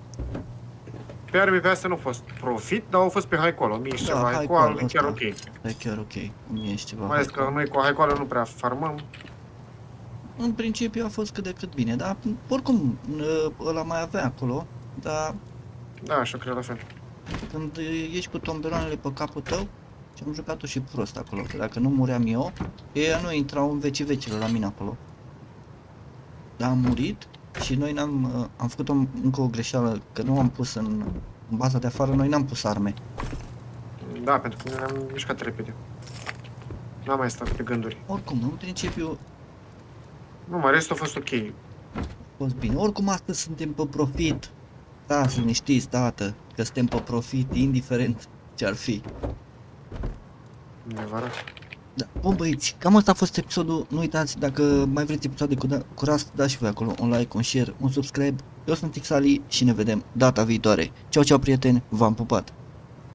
Pe arme pe astea nu a fost profit, dar au fost pe high call, 1000 și Da, ceva high high call, call, e chiar ăsta. ok. e chiar ok, mie și ceva. Mai ales că noi cu high call nu prea farmăm. În principiu a fost cât de cât bine, dar oricum ă, ăla mai avea acolo, dar Da, așa cred la fel. când ești cu tomberoanele pe capul tău, și am jucat-o și prost acolo, că dacă nu muream eu, ei nu intrau în vecii vecilor la mine acolo. Dar am murit și noi n-am, uh, am făcut o, încă o greșeală, că nu am pus în, în baza de afară, noi n-am pus arme. Da, pentru că ne-am mișcat repede. N-am mai stat pe gânduri. Oricum, în principiu Nu, mai restul a fost ok. a fost bine. Oricum astăzi suntem pe profit. Da, să ne știți, tată, că suntem pe profit, indiferent ce ar fi. Adevărat. Da. Bun băieți, cam asta a fost episodul. Nu uitați, dacă mai vreți episoade cu, da- cu Rust, dați și voi acolo un like, un share, un subscribe. Eu sunt Xali și ne vedem data viitoare. Ceau, ceau prieteni, v-am pupat!